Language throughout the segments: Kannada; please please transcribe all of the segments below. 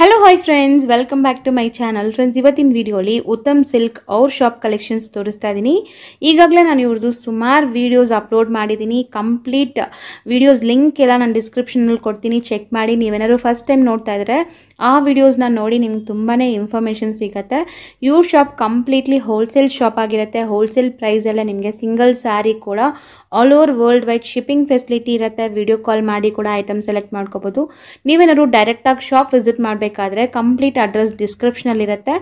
Hello hi friends welcome back to my channel friends ಇವತ್ತಿನ ವಿಡಿಯೋಲಿ ಉತ್ತಮ್ ಸಿಲ್ಕ್ ಅವ್ರ ಶಾಪ್ ಕಲೆಕ್ಷನ್ಸ್ ತೋರಿಸ್ತಾ ಇದ್ದೀನಿ ಈಗಾಗಲೇ ನಾನು ಇವ್ರದ್ದು ಸುಮಾರು ವೀಡಿಯೋಸ್ ಅಪ್ಲೋಡ್ ಮಾಡಿದ್ದೀನಿ ಕಂಪ್ಲೀಟ್ ವೀಡಿಯೋಸ್ ಲಿಂಕ್ ಎಲ್ಲ ನಾನು ಡಿಸ್ಕ್ರಿಪ್ಷನಲ್ಲಿ ಕೊಡ್ತೀನಿ. ಚೆಕ್ ಮಾಡಿ. ನೀವೇನಾದ್ರು ಫಸ್ಟ್ ಟೈಮ್ ನೋಡ್ತಾ ಇದ್ದರೆ ಆ ವೀಡಿಯೋಸ್ನ ನೋಡಿ ನಿಮ್ಗೆ ತುಂಬಾ ಇನ್ಫಾರ್ಮೇಷನ್ ಸಿಗುತ್ತೆ. ಇವ್ರ ಶಾಪ್ ಕಂಪ್ಲೀಟ್ಲಿ ಹೋಲ್ಸೇಲ್ ಶಾಪ್ ಆಗಿರುತ್ತೆ. ಹೋಲ್ಸೇಲ್ ಪ್ರೈಸಲ್ಲೇ ನಿಮಗೆ ಸಿಂಗಲ್ ಸ್ಯಾರಿ ಕೂಡ all over world wide shipping facility ಇರುತ್ತೆ. ವಿಡಿಯೋ ಕಾಲ್ ಮಾಡಿ ಕೂಡ ಐಟಮ್ ಸೆಲೆಕ್ಟ್ ಮಾಡ್ಕೋಬೋದು. ನೀವೇನಾದ್ರು ಡೈರೆಕ್ಟಾಗಿ ಶಾಪ್ ವಿಸಿಟ್ ಮಾಡಬೇಕಾದ್ರೆ ಕಂಪ್ಲೀಟ್ ಅಡ್ರೆಸ್ ಡಿಸ್ಕ್ರಿಪ್ಷನಲ್ಲಿರುತ್ತೆ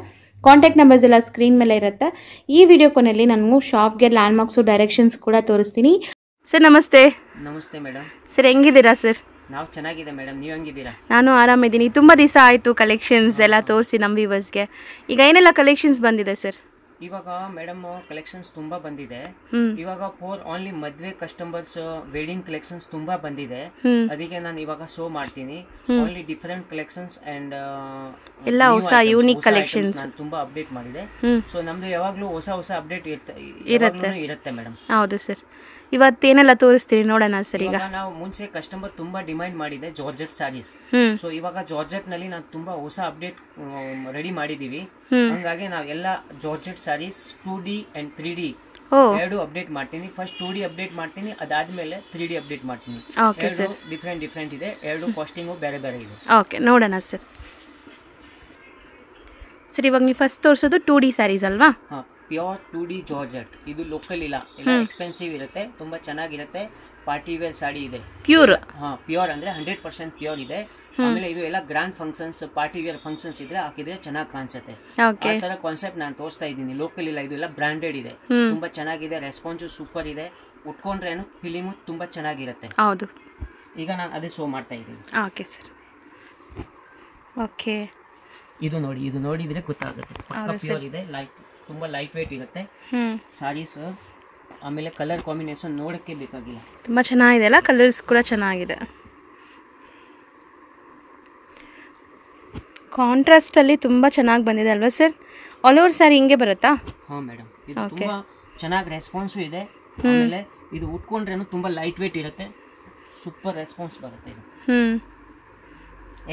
ಕಾಂಟ್ಯಾಕ್ಟ್ ನಂಬರ್ಸ್ ಎಲ್ಲ ಸ್ಕ್ರೀನ್ ಮೇಲೆ ಇರುತ್ತೆ. ಈ ವಿಡಿಯೋ ಕೊನೆಯಲ್ಲಿ ನಾನು ಶಾಪ್ಗೆ ಲ್ಯಾಂಡ್ಮಾರ್ಕ್ಸು ಡೈರೆಕ್ಷನ್ಸ್ ಕೂಡ ತೋರಿಸ್ತೀನಿ. ಸರ್ ನಮಸ್ತೆ. ನಮಸ್ತೆ ಮೇಡಮ್ ಸರ್ ಹೆಂಗಿದ್ದೀರಾ ಸರ್ ನಾವು ಚೆನ್ನಾಗಿದೆ ಮೇಡಮ್ ನೀವು ಹೆಂಗಿದ್ದೀರಾ? ನಾನು ಆರಾಮಿದ್ದೀನಿ. ತುಂಬ ದಿವಸ ಆಯಿತು ಕಲೆಕ್ಷನ್ಸ್ ಎಲ್ಲ ತೋರಿಸಿ ನಮ್ಮ ವ್ಯೂವರ್ಸ್ಗೆ ಈಗ ಏನೆಲ್ಲ ಕಲೆಕ್ಷನ್ಸ್ ಬಂದಿದೆ ಸರ್ ಇವಾಗ ಮೇಡಮ್ ಕಲೆಕ್ಷನ್ಸ್ ತುಂಬಾ ಬಂದಿದೆ. ಇವಾಗ ಫೋರ್ ಓನ್ಲಿ ಮದ್ವೆ ಕಸ್ಟಮರ್ಸ್ ವೆಡ್ಡಿಂಗ್ ಕಲೆಕ್ಷನ್ಸ್ ತುಂಬಾ ಬಂದಿದೆ. ಅದಕ್ಕೆ ನಾನು ಇವಾಗ ಶೋ ಮಾಡ್ತೀನಿ. ಓನ್ಲಿ ಡಿಫರೆಂಟ್ ಕಲೆಕ್ಷನ್ಸ್ ಅಂಡ್ ಎಲ್ಲ ಹೊಸ ಯೂನಿಕ್ ಕಲೆಕ್ಷನ್ಸ್ ನಾನು ತುಂಬಾ ಅಪ್ಡೇಟ್ ಮಾಡಿದೆ. ಸೊ ನಮ್ದು ಯಾವಾಗ್ಲೂ ಹೊಸ ಹೊಸ ಅಪ್ಡೇಟ್ ಇರುತ್ತೆ. ಇರುತ್ತೆ ಮೇಡಮ್ ಹೌದು ಸರ್ ಇವತ್ತೇನೆಲ್ಲ ತೋರಿಸ್ತೀನಿ ನೋಡೋಣ ಸರ್ ಈಗ? ನಾವು ಮುಂಚೆ ಕಸ್ಟಮರ್ ತುಂಬಾ ಡಿಮ್ಯಾಂಡ್ ಮಾಡಿದೆ ಜಾರ್ಜೆಟ್ ಸ್ಯಾರೀಸ್ ಸೊ ಇವಾಗ ಜಾರ್ಜೆಟ್ನಲ್ಲಿ ನಾವು ತುಂಬಾ ಹೊಸ ಅಪ್ಡೇಟ್ ರೆಡಿ ಮಾಡಿದೀವಿ. ಹ್ಮ್. ಹಂಗಾಗಿ ನಾವು ಎಲ್ಲ georgette saris two D and three D ಎರಡು ಅಪ್ಡೇಟ್ ಮಾಡ್ತೀನಿ. ಫಸ್ಟ್ ಟೂ ಡಿ ಅಪ್ಡೇಟ್ ಮಾಡ್ತೀನಿ. ಅದಾದ್ಮೇಲೆ ತ್ರೀ ಡಿ ಅಪ್ಡೇಟ್ ಮಾಡ್ತೀನಿ. ಎರಡು ಡಿಫ್ರೆಂಟ್ ಡಿಫ್ರೆಂಟ್ ಇದೆ. ಎರಡು ಕಾಸ್ಟಿಂಗು ಬೇರೆ ಬೇರೆ ಇದೆ. ಓಕೆ ನೋಡೋಣ ಸರ್ ಸರ್ ಇವಾಗ ನೀವು ಫಸ್ಟ್ ತೋರಿಸೋದು ಟೂ ಡಿ ಸ್ಯಾರೀಸ್ ಅಲ್ವಾ? Pure two D georgette. ಇದು ಲೋಕಲ್ ಇಲ್ಲ. ಎಲ್ಲ ಎಕ್ಸ್ಪೆನ್ಸಿವ್ ಇರುತ್ತೆ. ತುಂಬಾ ಚೆನ್ನಾಗಿರುತ್ತೆ. ಪಾರ್ಟಿ ವೇರ್ ಸಾಡಿ ಇದೆ. ಪ್ಯೂರ್? ಹಾ ಪ್ಯೂರ್ ಅಂದ್ರೆ ಹಂಡ್ರೆಡ್ ಪರ್ಸೆಂಟ್ ಪ್ಯೂರ್ ಇದೆ. ಆಮೇಲೆ ಇದು ಎಲ್ಲ grand functions party wear functions ಇದ್ರೆ ಹಾಕಿದ್ರೆ ಚೆನ್ನಾಗಿ ಕಾಣಿಸುತ್ತೆ. ಆ ತರ ಕಾನ್ಸೆಪ್ಟ್ ನಾನು ತೋರಿಸ್ತಾ ಇದ್ದೀನಿ. ಲೋಕಲ್ ಇಲ್ಲ ಇದು ಎಲ್ಲ ಬ್ರಾಂಡೆಡ್ ಇದೆ. ತುಂಬಾ ಚೆನ್ನಾಗಿದೆ. ರೆಸ್ಪಾನ್ಸು ಸೂಪರ್ ಇದೆ. ಉಟ್ಕೊಂಡ್ರೇನು ಫೀಲಿಂಗು ತುಂಬಾ ಚೆನ್ನಾಗಿರುತ್ತೆ. ಹೌದು. ಈಗ ನಾನು ಅದೇ ಶೋ ಮಾಡ್ತಾ ಇದ್ದೀನಿ. Okay sir. ಓಕೆ. ಇದು ನೋಡಿ ಇದು ನೋಡಿದ್ರೆ ಗೊತ್ತಾಗುತ್ತೆ. ಲೈಕ್ ಪ್ಯೂರ್ ಇದೆ ಲೈಟ್ ತುಂಬಾ ಲೈಟ್ ವೇಟ್ ಇರುತ್ತೆ ಸಾರೀಸ್ ಆಮೇಲೆ ಕಲರ್ ಕಾಂಬಿನೇಷನ್ ನೋಡಕ್ಕೆ ಬೇಕಾಗಿಲ್ಲ. ತುಂಬಾ ಚೆನ್ನಾಗಿದೆ ಅಲ್ಲ? ಕಲರ್ಸ್ ಕೂಡ ಚೆನ್ನಾಗಿದೆ. ಕಾಂಟ್ರಾಸ್ಟಲ್ಲಿ ತುಂಬಾ ಚೆನ್ನಾಗಿ ಬಂದಿದೆ ಅಲ್ವಾ ಸರ್ ಆಲ್ ಓವರ್ ಸ್ಯಾರಿ ಹಿಂಗೆ ಬರುತ್ತಾ? ಹಾ ಮೇಡಮ್ ಇದು ತುಂಬಾ ಚೆನ್ನಾಗಿ ರೆಸ್ಪಾನ್ಸು ಇದೆ. ಆಮೇಲೆ ಇದು ಉಟ್ಕೊಂಡ್ರೇನು ತುಂಬಾ ಲೈಟ್ ವೇಟ್ ಇರುತ್ತೆ. ಸೂಪರ್ ರೆಸ್ಪಾನ್ಸ್ ಬರುತ್ತೆ ಇದು. ಹ್ಞೂ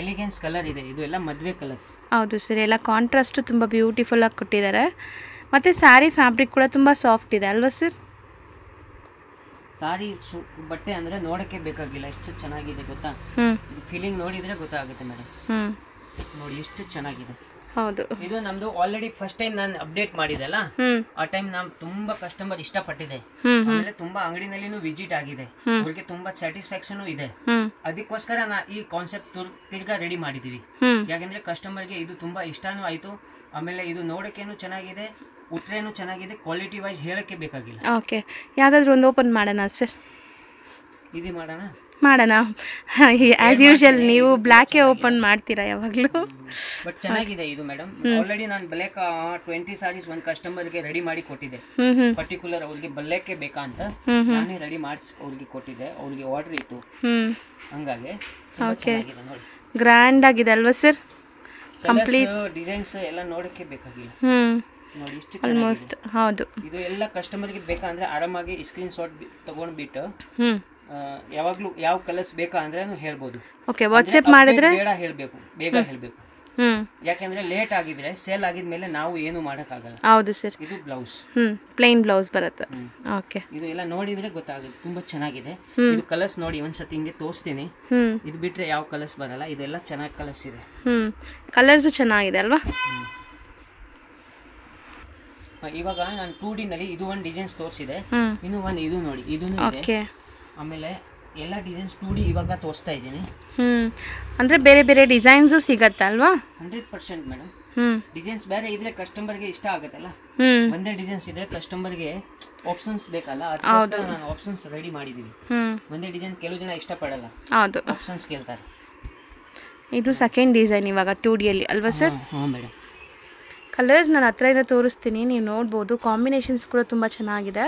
ಎಲಿಗೆನ್ಸ್ ಕಲರ್ ಇದೆ. ಇದು ಎಲ್ಲ ಮದುವೆ ಕಲರ್ಸ್ ಹೌದು ಸರ್ ಎಲ್ಲ ಕಾಂಟ್ರಾಸ್ಟ್ ತುಂಬ ಬ್ಯೂಟಿಫುಲ್ಲಾಗಿ ಕೊಟ್ಟಿದ್ದಾರೆ. ಮತ್ತು ಸ್ಯಾರಿ ಫ್ಯಾಬ್ರಿಕ್ ಕೂಡ ತುಂಬ ಸಾಫ್ಟ್ ಇದೆ ಅಲ್ವಾ ಸರ್ ಸಾರಿ ಬಟ್ಟೆ ಅಂದ್ರೆ ನೋಡಕ್ಕೆ ಬೇಕಾಗಿಲ್ಲ. ಎಷ್ಟು ಚೆನ್ನಾಗಿದೆ ಗೊತ್ತಾ? ಫೀಲಿಂಗ್ ನೋಡಿದ್ರೆ ಗೊತ್ತಾಗುತ್ತೆ ಮೇಡಮ್ ನೋಡಿ ಎಷ್ಟು ಚೆನ್ನಾಗಿದೆ. ಹೌದು. ಇದು ನಮ್ದು ಆಲ್ರೆಡಿ ಫಸ್ಟ್ ಟೈಮ್ ನಾನು ಅಪ್ಡೇಟ್ ಮಾಡಿದೆಲ್ಲ. ಆ ಟೈಮ್ ನಾವು ತುಂಬಾ ಕಸ್ಟಮರ್ ಇಷ್ಟಪಟ್ಟಿದೆ ಆಮೇಲೆ ತುಂಬಾ ಅಂಗಡಿನಲ್ಲಿನೂ ವಿಸಿಟ್ ಆಗಿದೆ. ಅವ್ರಿಗೆ ತುಂಬಾ ಸ್ಯಾಟಿಸ್ಫ್ಯಾಕ್ಷನ್ ಇದೆ. ಅದಕ್ಕೋಸ್ಕರ ನಾ ಈ ಕಾನ್ಸೆಪ್ಟ್ ತಿರ್ಗಾ ರೆಡಿ ಮಾಡಿದೀವಿ. ಯಾಕಂದ್ರೆ ಕಸ್ಟಮರ್ಗೆ ಇದು ತುಂಬಾ ಇಷ್ಟಾನು ಆಯ್ತು. ಆಮೇಲೆ ಇದು ನೋಡಕ್ಕೇನು ಚೆನ್ನಾಗಿದೆ ಉಟ್ರೇನು ಚೆನ್ನಾಗಿದೆ ಕ್ವಾಲಿಟಿ ವೈಸ್ ಹೇಳಕ್ಕೆ ಬೇಕಾಗಿಲ್ಲ. ಓಕೆ ಯಾವುದಾದ್ರೂ ಒಂದು ಓಪನ್ ಮಾಡೋಣ ಸರ್ ಇದು ಮಾಡೋಣ? ಮಾಡೋಣ. ಆ್ಯಸ್ ಯೂಶಲ್ ನೀವು ಬ್ಲ್ಯಾಕೇ ಓಪನ್ ಮಾಡ್ತೀರಾ ಯಾವಾಗಲೂ? ಬಟ್ ಚೆನ್ನಾಗಿದೆ ಇದು ಮೇಡಮ್ ಆಲ್ರೆಡಿ ನಾನು ಬ್ಲ್ಯಾಕ್ ಟ್ವೆಂಟಿ ಸಾರೀಸ್ ಒಂದು ಕಸ್ಟಮರ್ಗೆ ರೆಡಿ ಮಾಡಿ ಕೊಟ್ಟಿದ್ದೆ. ಪರ್ಟಿಕ್ಯುಲರ್ ಅವ್ರಿಗೆ ಬಲ್ಲೇಕೆ ಬೇಕಾ ಅಂತ? ನಾನೇ ರೆಡಿ ಮಾಡಿಸಿ ಅವ್ರಿಗೆ ಕೊಟ್ಟಿದ್ದೆ. ಅವ್ರಿಗೆ ಆರ್ಡರ್ ಇತ್ತು. ಹಂಗಾಗಿ ಓಕೆ ಗ್ರ್ಯಾಂಡ್ ಆಗಿದೆ ಅಲ್ವಾ ಸರ್ ಕಂಪ್ಲೀಟ್ ಡಿಸೈನ್ಸ್ ಎಲ್ಲ ನೋಡೋಕ್ಕೆ ಬೇಕಾಗಿಲ್ಲ. ನೋಡಿ ಇಷ್ಟು ಆಲ್ಮೋಸ್ಟ್ ಹೌದು. ಇದು ಎಲ್ಲ ಕಸ್ಟಮರ್ಗೆ ಬೇಕಂದ್ರೆ ಆರಾಮಾಗಿ ಸ್ಕ್ರೀನ್ ಶಾಟ್ ತಗೊಂಡ್ಬಿಟ್ಟು ಯಾವಾಗ್ಲೂ ಯಾವ ಕಲರ್ಸ್ ಬೇಕಾ ಅಂದ್ರೆ ಹೇಳ್ಬೋದು. ಓಕೆ ವಾಟ್ಸಪ್ ಮಾಡಿದ್ರೆ? ಬೇಡ ಹೇಳ್ಬೇಕು ಬೇಗ ಹೇಳ್ಬೇಕು. ಯಾಕಂದ್ರೆ ಲೇಟ್ ಆಗಿದ್ರೆ ಸೇಲ್ ಆಗಿದ್ಮೇಲೆ ನಾವು ಏನು ಮಾಡಕ್ಕಾಗಲ್ಲ. ಹೌದು ಸರ್ ಇದು ಬ್ಲೌಸ್ ಹ್ಮ್ ಪ್ಲೈನ್ ಬ್ಲೌಸ್ ಬರುತ್ತೆ. ಓಕೆ ಇದು ಎಲ್ಲ ನೋಡಿದ್ರೆ ಗೊತ್ತಾಗುತ್ತೆ ತುಂಬಾ ಚೆನ್ನಾಗಿದೆ. ಇದು ಕಲರ್ಸ್ ನೋಡಿ ಒಂದ್ಸತಿ ಹಿಂಗೆ ತೋರಿಸ್ತೀನಿ. ಹ್ಮ್. ಇದು ಬಿಟ್ರೆ ಯಾವ ಕಲರ್ಸ್ ಬರಲ್ಲ ಇದೆಲ್ಲ ಚೆನ್ನಾಗಿ ಕಲರ್ಸ್ ಇದೆ. ಹ್ಮ್. ಕಲರ್ಸ್ ಚೆನ್ನಾಗಿದೆ ಅಲ್ವಾ? ಇವಾಗ ನಾನು ಟೂ ಡಿ ನಲ್ಲಿ ಇದು ಒಂದು ಡಿಸೈನ್ಸ್ ತೋರಿಸಿದೆ. ಇನ್ನು ಒಂದು ಇದು ನೋಡಿ ಇದು ಇದೆ. ಓಕೆ ಆಮೇಲೆ ಎಲ್ಲ ಡಿಸೈನ್ಸ್ ಟೂ ಡಿ ಇವಾಗ ತೋರಿಸ್ತಾ ಇದ್ದೀನಿ. ಹ್ಞೂ ಅಂದರೆ ಬೇರೆ ಬೇರೆ ಡಿಸೈನ್ಸು ಸಿಗತ್ತೆ ಅಲ್ವಾ? ಹಂಡ್ರೆಡ್ ಪರ್ಸೆಂಟ್ ಮೇಡಮ್ ಹ್ಞೂ ಡಿಸೈನ್ಸ್ ಬೇರೆ ಇದ್ರೆ ಕಸ್ಟಮರ್ಗೆ ಇಷ್ಟ ಆಗುತ್ತಲ್ಲ? ಹ್ಞೂ ಒಂದೇ ಡಿಸೈನ್ಸ್ ಇದ್ರೆ ಕಸ್ಟಮರ್ಗೆ ಆಪ್ಷನ್ಸ್ ಬೇಕಲ್ಲ? ಅದಕ್ಕೋಸ್ಕರ ನಾನು ಆಪ್ಷನ್ಸ್ ರೆಡಿ ಮಾಡಿದ್ದೀನಿ ಹ್ಞೂ ಒಂದೇ ಡಿಸೈನ್ ಕೆಲವು ಜನ ಇಷ್ಟಪಡಲ್ಲ. ಹೌದು. ಆಪ್ಷನ್ಸ್ ಕೇಳ್ತಾರೆ. ಇದು ಸೆಕೆಂಡ್ ಡಿಸೈನ್ ಇವಾಗ ಟೂ ಡಿಯಲ್ಲಿ ಅಲ್ವಾ ಸರ್ ಹಾಂ ಮೇಡಮ್ ಕಲರ್ಸ್ ನಾನು ಇಂದ ತೋರಿಸ್ತೀನಿ ನೀವು ನೋಡ್ಬೋದು. ಕಾಂಬಿನೇಷನ್ಸ್ ಕೂಡ ತುಂಬ ಚೆನ್ನಾಗಿದೆ.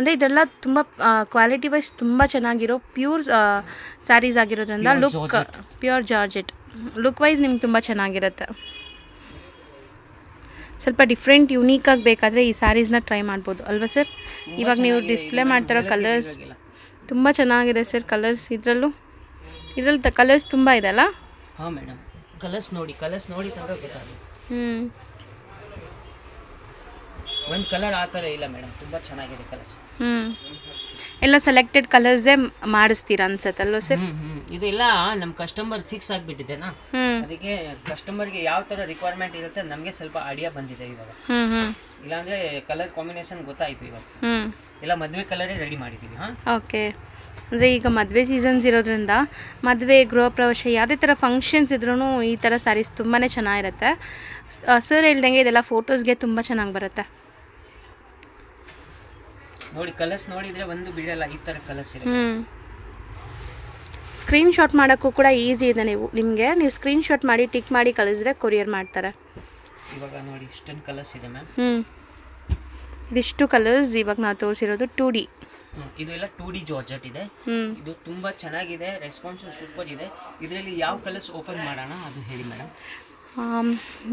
ಅಂದರೆ ಇದೆಲ್ಲ ತುಂಬ ಕ್ವಾಲಿಟಿ ವೈಸ್ ತುಂಬ ಚೆನ್ನಾಗಿರೋ ಪ್ಯೂರ್ ಸ್ಯಾರೀಸ್ ಆಗಿರೋದ್ರಿಂದ look. Pure georgette look wise ನಿಮ್ಗೆ ತುಂಬ ಚೆನ್ನಾಗಿರುತ್ತೆ. ಸ್ವಲ್ಪ ಡಿಫ್ರೆಂಟ್ ಯುನೀಕಾಗಿ ಬೇಕಾದರೆ ಈ ಸ್ಯಾರೀಸ್ನ ಟ್ರೈ ಮಾಡ್ಬೋದು. ಅಲ್ವಾ ಸರ್ ಇವಾಗ ನೀವು ಡಿಸ್ಪ್ಲೇ ಮಾಡ್ತಿರೋ ಕಲರ್ಸ್ ತುಂಬ ಚೆನ್ನಾಗಿದೆ ಸರ್ ಕಲರ್ಸ್ ಇದರಲ್ಲೂ. ಇದರಲ್ಲಿ ಕಲರ್ಸ್ ತುಂಬ ಇದೆ ಅಲ್ಲ? ಹಾಂ ಮೇಡಮ್ ಕಲರ್ಸ್ ನೋಡಿ ಕಲರ್ಸ್ ನೋಡಿ ಹ್ಞೂ ಒಂದು ಕಲರ್ ಆ ಥರ ಇಲ್ಲ ಮೇಡಮ್ ತುಂಬ ಚೆನ್ನಾಗಿದೆ ಕಲರ್ಸ್ ಹ್ಞೂ ಎಲ್ಲ ಸೆಲೆಕ್ಟೆಡ್ ಕಲರ್ಸೇ ಮಾಡಿಸ್ತೀರಾ ಅನ್ಸತ್ತಲ್ವ ಸರ್ ಇದೆಲ್ಲ ನಮ್ಮ ಕಸ್ಟಮರ್ ಫಿಕ್ಸ್ ಆಗಿಬಿಟ್ಟಿದೆನಾ? ಅದಕ್ಕೆ ಕಸ್ಟಮರ್ಗೆ ಯಾವ ಥರ ರಿಕ್ವೈರ್ಮೆಂಟ್ ಇರುತ್ತೆ ನಮಗೆ ಸ್ವಲ್ಪ ಐಡಿಯಾ ಬಂದಿದೆ ಇವಾಗ. ಇಲ್ಲಾಂದ್ರೆ ಕಲರ್ ಕಾಂಬಿನೇಷನ್ ಗೊತ್ತಾಯ್ತು ಇವಾಗ. ಎಲ್ಲ ಮದುವೆ ಕಲರೇ ರೆಡಿ ಮಾಡಿದ್ದೀವಿ ಹಾಂ? ಓಕೆ ಅಂದರೆ ಈಗ ಮದುವೆ ಸೀಸನ್ಸ್ ಇರೋದ್ರಿಂದ ಮದುವೆ ಗೃಹ ಪ್ರವೇಶ ಯಾವುದೇ ಥರ ಫಂಕ್ಷನ್ಸ್ ಇದ್ರೂ ಈ ಥರ ಸ್ಯಾರೀಸ್ ತುಂಬಾ ಚೆನ್ನಾಗಿರುತ್ತೆ. ಸರ್ ಹೇಳ್ದಂಗೆ ಇದೆಲ್ಲ ಫೋಟೋಸ್ಗೆ ತುಂಬ ಚೆನ್ನಾಗಿ ಬರುತ್ತೆ. ನೋಡಿ ಕಲರ್ಸ್ ನೋಡಿದ್ರೆ ಒಂದು ಬಿಡಲ್ಲ ಈ ತರ ಕಲರ್ಸ್ ಇದೆ ಸ್ಕ್ರೀನ್ ಶಾಟ್ ಮಾಡೋಕ್ಕೂ ಕೂಡ ಈಸಿ ಇದೆ ನೀವು ನಿಮಗೆ. ನೀವು ಸ್ಕ್ರೀನ್ ಶಾಟ್ ಮಾಡಿ ಟಿಕ್ ಮಾಡಿ ಕಳಿಸಿದ್ರೆ ಕೊರಿಯರ್ ಮಾಡ್ತಾರೆ. ಇವಾಗ ನೋಡಿ ಇಷ್ಟೊಂದು ಕಲರ್ಸ್ ಇದೆ ಮ್ಯಾಮ್ ಹ್ಞೂ ಇದಿಷ್ಟು ಕಲರ್ಸ್ ಇವಾಗ ನಾವು ತೋರಿಸಿರೋದು ಟೂ ಡಿ ಇದು ಎಲ್ಲ ಟೂ ಡಿ ಜಾರ್ಜೆಟ್ ಇದೆ. ಇದು ತುಂಬಾ ಚೆನ್ನಾಗಿದೆ ರೆಸ್ಪಾನ್ಸ್ ಸೂಪರ್ ಇದೆ. ಇದರಲ್ಲಿ ಯಾವ ಕಲರ್ಸ್ ಓಪನ್ ಮಾಡೋಣ ಅದು ಹೇಳಿ ಮೇಡಮ್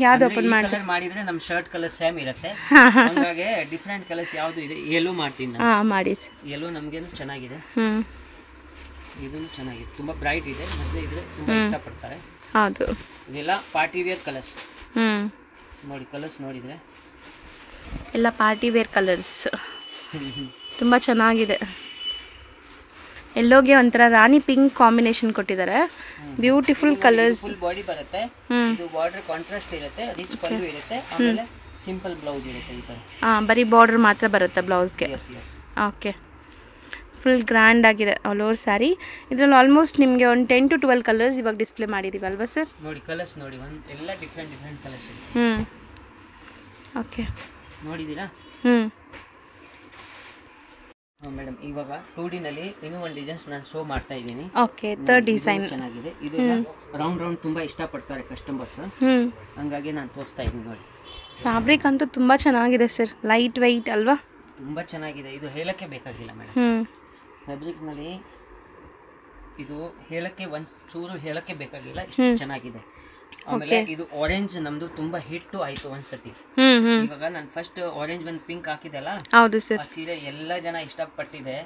ಯಾವ್ದು ಓಪನ್ ಮಾಡಿ ಮಾಡಿದ್ರೆ ನಮ್ಮ ಶರ್ಟ್ ಕಲರ್ ಸೇಮ್ ಇರುತ್ತೆ. ಹಾಗಾಗಿ ಡಿಫ್ರೆಂಟ್ ಕಲರ್ಸ್ ಯಾವುದು ಇದೆ ಎಲ್ಲೂ ಮಾಡ್ತೀನಿ ನಾನು. ಹಾಂ ಮಾಡಿ ಎಲ್ಲೂ ನಮಗೇನು ಚೆನ್ನಾಗಿದೆ. ಹ್ಞೂ ಇದನ್ನು ಚೆನ್ನಾಗಿದೆ. ತುಂಬಾ ಬ್ರೈಟ್ ಇದೆ ಮತ್ತೆ ಇದ್ರೆ ತುಂಬಾ ಇಷ್ಟಪಡ್ತಾರೆ. ಹೌದು. ಇದೆಲ್ಲ ಪಾರ್ಟಿ ವೇರ್ ಕಲರ್ಸ್ ಹ್ಞೂ ನೋಡಿ ಕಲರ್ಸ್ ನೋಡಿದ್ರೆ. ಎಲ್ಲ ಪಾರ್ಟಿ ವೇರ್ ಕಲರ್ಸ್ ತುಂಬ ಚೆನ್ನಾಗಿದೆ. ಎಲ್ಲೋಗೆ ಒಂಥರ ರಾಣಿ ಪಿಂಕ್ ಕಾಂಬಿನೇಷನ್ ಕೊಟ್ಟಿದ್ದಾರೆ. ಬ್ಯೂಟಿಫುಲ್ ಕಲರ್ಸ್ ಬಾಡಿ ಬರುತ್ತೆ. ಬಾರ್ಡರ್ ಕಾಂಟ್ರಾಸ್ಟ್ ಇರುತ್ತೆ ರಿಚ್ ಪಲ್ಲು ಇರುತ್ತೆ ಆಮೇಲೆ ಸಿಂಪಲ್ ಬ್ಲೌಸ್ ಇರುತ್ತೆ ಈ ತರ. ಹಾಂ ಬರೀ ಬಾರ್ಡರ್ ಮಾತ್ರ ಬರುತ್ತೆ ಬ್ಲೌಸ್ಗೆ ಓಕೆ ಫುಲ್ ಗ್ರ್ಯಾಂಡ್ ಆಗಿದೆ ಆಲ್ ಓವರ್ ಸ್ಯಾರಿ ಇದರಲ್ಲಿ ಆಲ್ಮೋಸ್ಟ್ ನಿಮಗೆ ಒಂದು ಟೆನ್ ಟು ಟ್ವೆಲ್ ಕಲರ್ಸ್ ಇವಾಗ ಡಿಸ್ಪ್ಲೇ ಮಾಡಿದ್ದೀವಿ ಅಲ್ವಾ ಸರ್ ನೋಡಿ ಕಲರ್ಸ್ ನೋಡಿ ಒಂದು ಎಲ್ಲ ಡಿಫ್ರೆಂಟ್ ಡಿಫ್ರೆಂಟ್ ಕಲರ್ಸ್ ಹ್ಞೂ ಓಕೆ ನೋಡಿದ್ದೀರಾ? ಹ್ಞೂ ಮೇಡಮ್ ಇವಾಗ ಟೂ ನಲ್ಲಿ ಇನ್ನೂ ಒಂದು ಡಿಸೈನ್ಸ್ ನಾನು ಶೋ ಮಾಡ್ತಾ ಇದ್ದೀನಿ. ಓಕೆ ಥರ್ಡ್ ಡಿಸೈನ್ ಚೆನ್ನಾಗಿದೆ. ಇದು ರೌಂಡ್ ರೌಂಡ್ ತುಂಬಾ ಇಷ್ಟಪಡ್ತಾರೆ ಕಸ್ಟಮರ್ಸ್ ಹಂಗಾಗಿ ನಾನು ತೋರಿಸ್ತಾ ಇದ್ದೀನಿ ನೋಡಿ. ಫ್ಯಾಬ್ರಿಕ್ ಅಂತೂ ತುಂಬಾ ಚೆನ್ನಾಗಿದೆ ಸರ್ ಲೈಟ್ ವೈಟ್ ಅಲ್ವಾ? ತುಂಬಾ ಚೆನ್ನಾಗಿದೆ. ಇದು ಹೇಳಕ್ಕೆ ಬೇಕಾಗಿಲ್ಲ ಮೇಡಮ್ ಫ್ಯಾಬ್ರಿಕ್ ಫ್ಯಾಬ್ರಿಕ್ನಲ್ಲಿ ಇದು ಹೇಳಕ್ಕೆ ಒಂದ್ ಚೂರು ಹೇಳಕ್ಕೆ ಬೇಕಾಗಿಲ್ಲ ಇಷ್ಟು ಚೆನ್ನಾಗಿದೆ. ಆಮೇಲೆ ಇದು ಆರೆಂಜ್ ನಮ್ದು ತುಂಬಾ ಹಿಟ್ ಆಯ್ತು ಒಂದ್ಸತಿ. ಇವಾಗ ನಾನು ಫಸ್ಟ್ ಆರೆಂಜ್ ಬಂದ್ ಪಿಂಕ್ ಹಾಕಿದೆಲ್ಲ ಹೌದು ಸರ್ ಸೀರೆ ಎಲ್ಲ ಜನ ಇಷ್ಟಪಟ್ಟಿದೆ.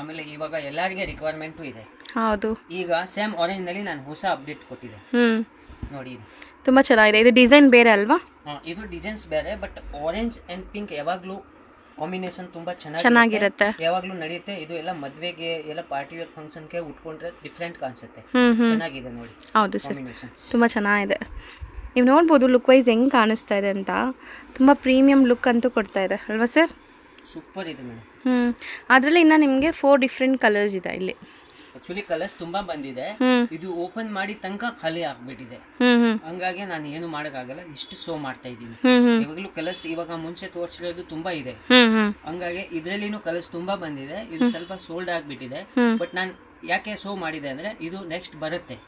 ಆಮೇಲೆ ಇವಾಗ ಎಲ್ಲರಿಗೆ ರಿಕ್ವೈರ್ಮೆಂಟು ಇದೆ. ಹೌದು. ಈಗ ಸೇಮ್ ಆರೆಂಜ್ನಲ್ಲಿ ನಾನು ಹೊಸ ಅಪ್ಡೇಟ್ ಕೊಟ್ಟಿದೆ. ನೋಡಿ ತುಂಬಾ ಚೆನ್ನಾಗಿದೆ. ಇದು ಡಿಸೈನ್ ಬೇರೆ ಅಲ್ವಾ? ಇದು ಡಿಸೈನ್ಸ್ ಬೇರೆ ಬಟ್ ಆರೆಂಜ್ ಅಂಡ್ ಪಿಂಕ್ ಯಾವಾಗ್ಲೂ ಕಾಂಬಿನೇಷನ್ ತುಂಬಾ ಚೆನ್ನಾಗಿ ಚೆನ್ನಾಗಿರುತ್ತೆ. ಯಾವಾಗ್ಲೂ ನಡೆಯುತ್ತೆ. ಇದು ಎಲ್ಲ ಮದ್ವೆಗೆ ಎಲ್ಲ ಪಾರ್ಟಿ ಫಂಕ್ಷನ್ಗೆ ಉಟ್ಕೊಂಡ್ರೆ ಡಿಫ್ರೆಂಟ್ ಕಾಣಿಸುತ್ತೆ. ಚೆನ್ನಾಗಿದೆ ನೋಡಿ ಹೌದು ಸರ್ ತುಂಬಾ ತುಂಬ ಚೆನ್ನಾಗಿದೆ. ನೀವು ನೋಡ್ಬೋದು ಲುಕ್ ವೈಸ್ ಹೆಂಗೆ ಕಾಣಿಸ್ತಾ ಇದೆ ಅಂತ. ತುಂಬ ಪ್ರೀಮಿಯಂ ಲುಕ್ ಅಂತೂ ಕೊಡ್ತಾ ಇದೆ. ಅಲ್ವಾ ಸರ್ ಸೂಪರ್ ಇದೆ ಮೇಡಮ್ ಹ್ಞೂ ಅದರಲ್ಲಿ ಇನ್ನು ನಿಮಗೆ ಫೋರ್ ಡಿಫ್ರೆಂಟ್ ಕಲರ್ಸ್ ಇದೆ ಇಲ್ಲಿ. ಆಕ್ಚುಲಿ ಕಲರ್ಸ್ ತುಂಬಾ ಬಂದಿದೆ. ಇದು ಓಪನ್ ಮಾಡಿ ತನಕ ಖಾಲಿ ಆಗ್ಬಿಟ್ಟಿದೆ. ಹಂಗಾಗಿ ನಾನು ಏನು ಮಾಡಕ್ಕಾಗಲ್ಲ ಇಷ್ಟು ಸೋ ಮಾಡ್ತಾ ಇದ್ದೀನಿ. ಇವಾಗಲೂ ಕಲರ್ಸ್ ಇವಾಗ ಮುಂಚೆ ತೋರಿಸಿರೋದು ತುಂಬಾ ಇದೆ. ಹಂಗಾಗಿ ಇದರಲ್ಲಿನೂ ಕಲರ್ಸ್ ತುಂಬಾ ಬಂದಿದೆ. ಇದು ಸ್ವಲ್ಪ ಸೋಲ್ಡ್ ಆಗ್ಬಿಟ್ಟಿದೆ. ಬಟ್ ನಾನು ಯಾಕೆ ಸೋ ಮಾಡಿದೆ ಅಂದ್ರೆ ಇದು ನೆಕ್ಸ್ಟ್ ಬರುತ್ತೆ.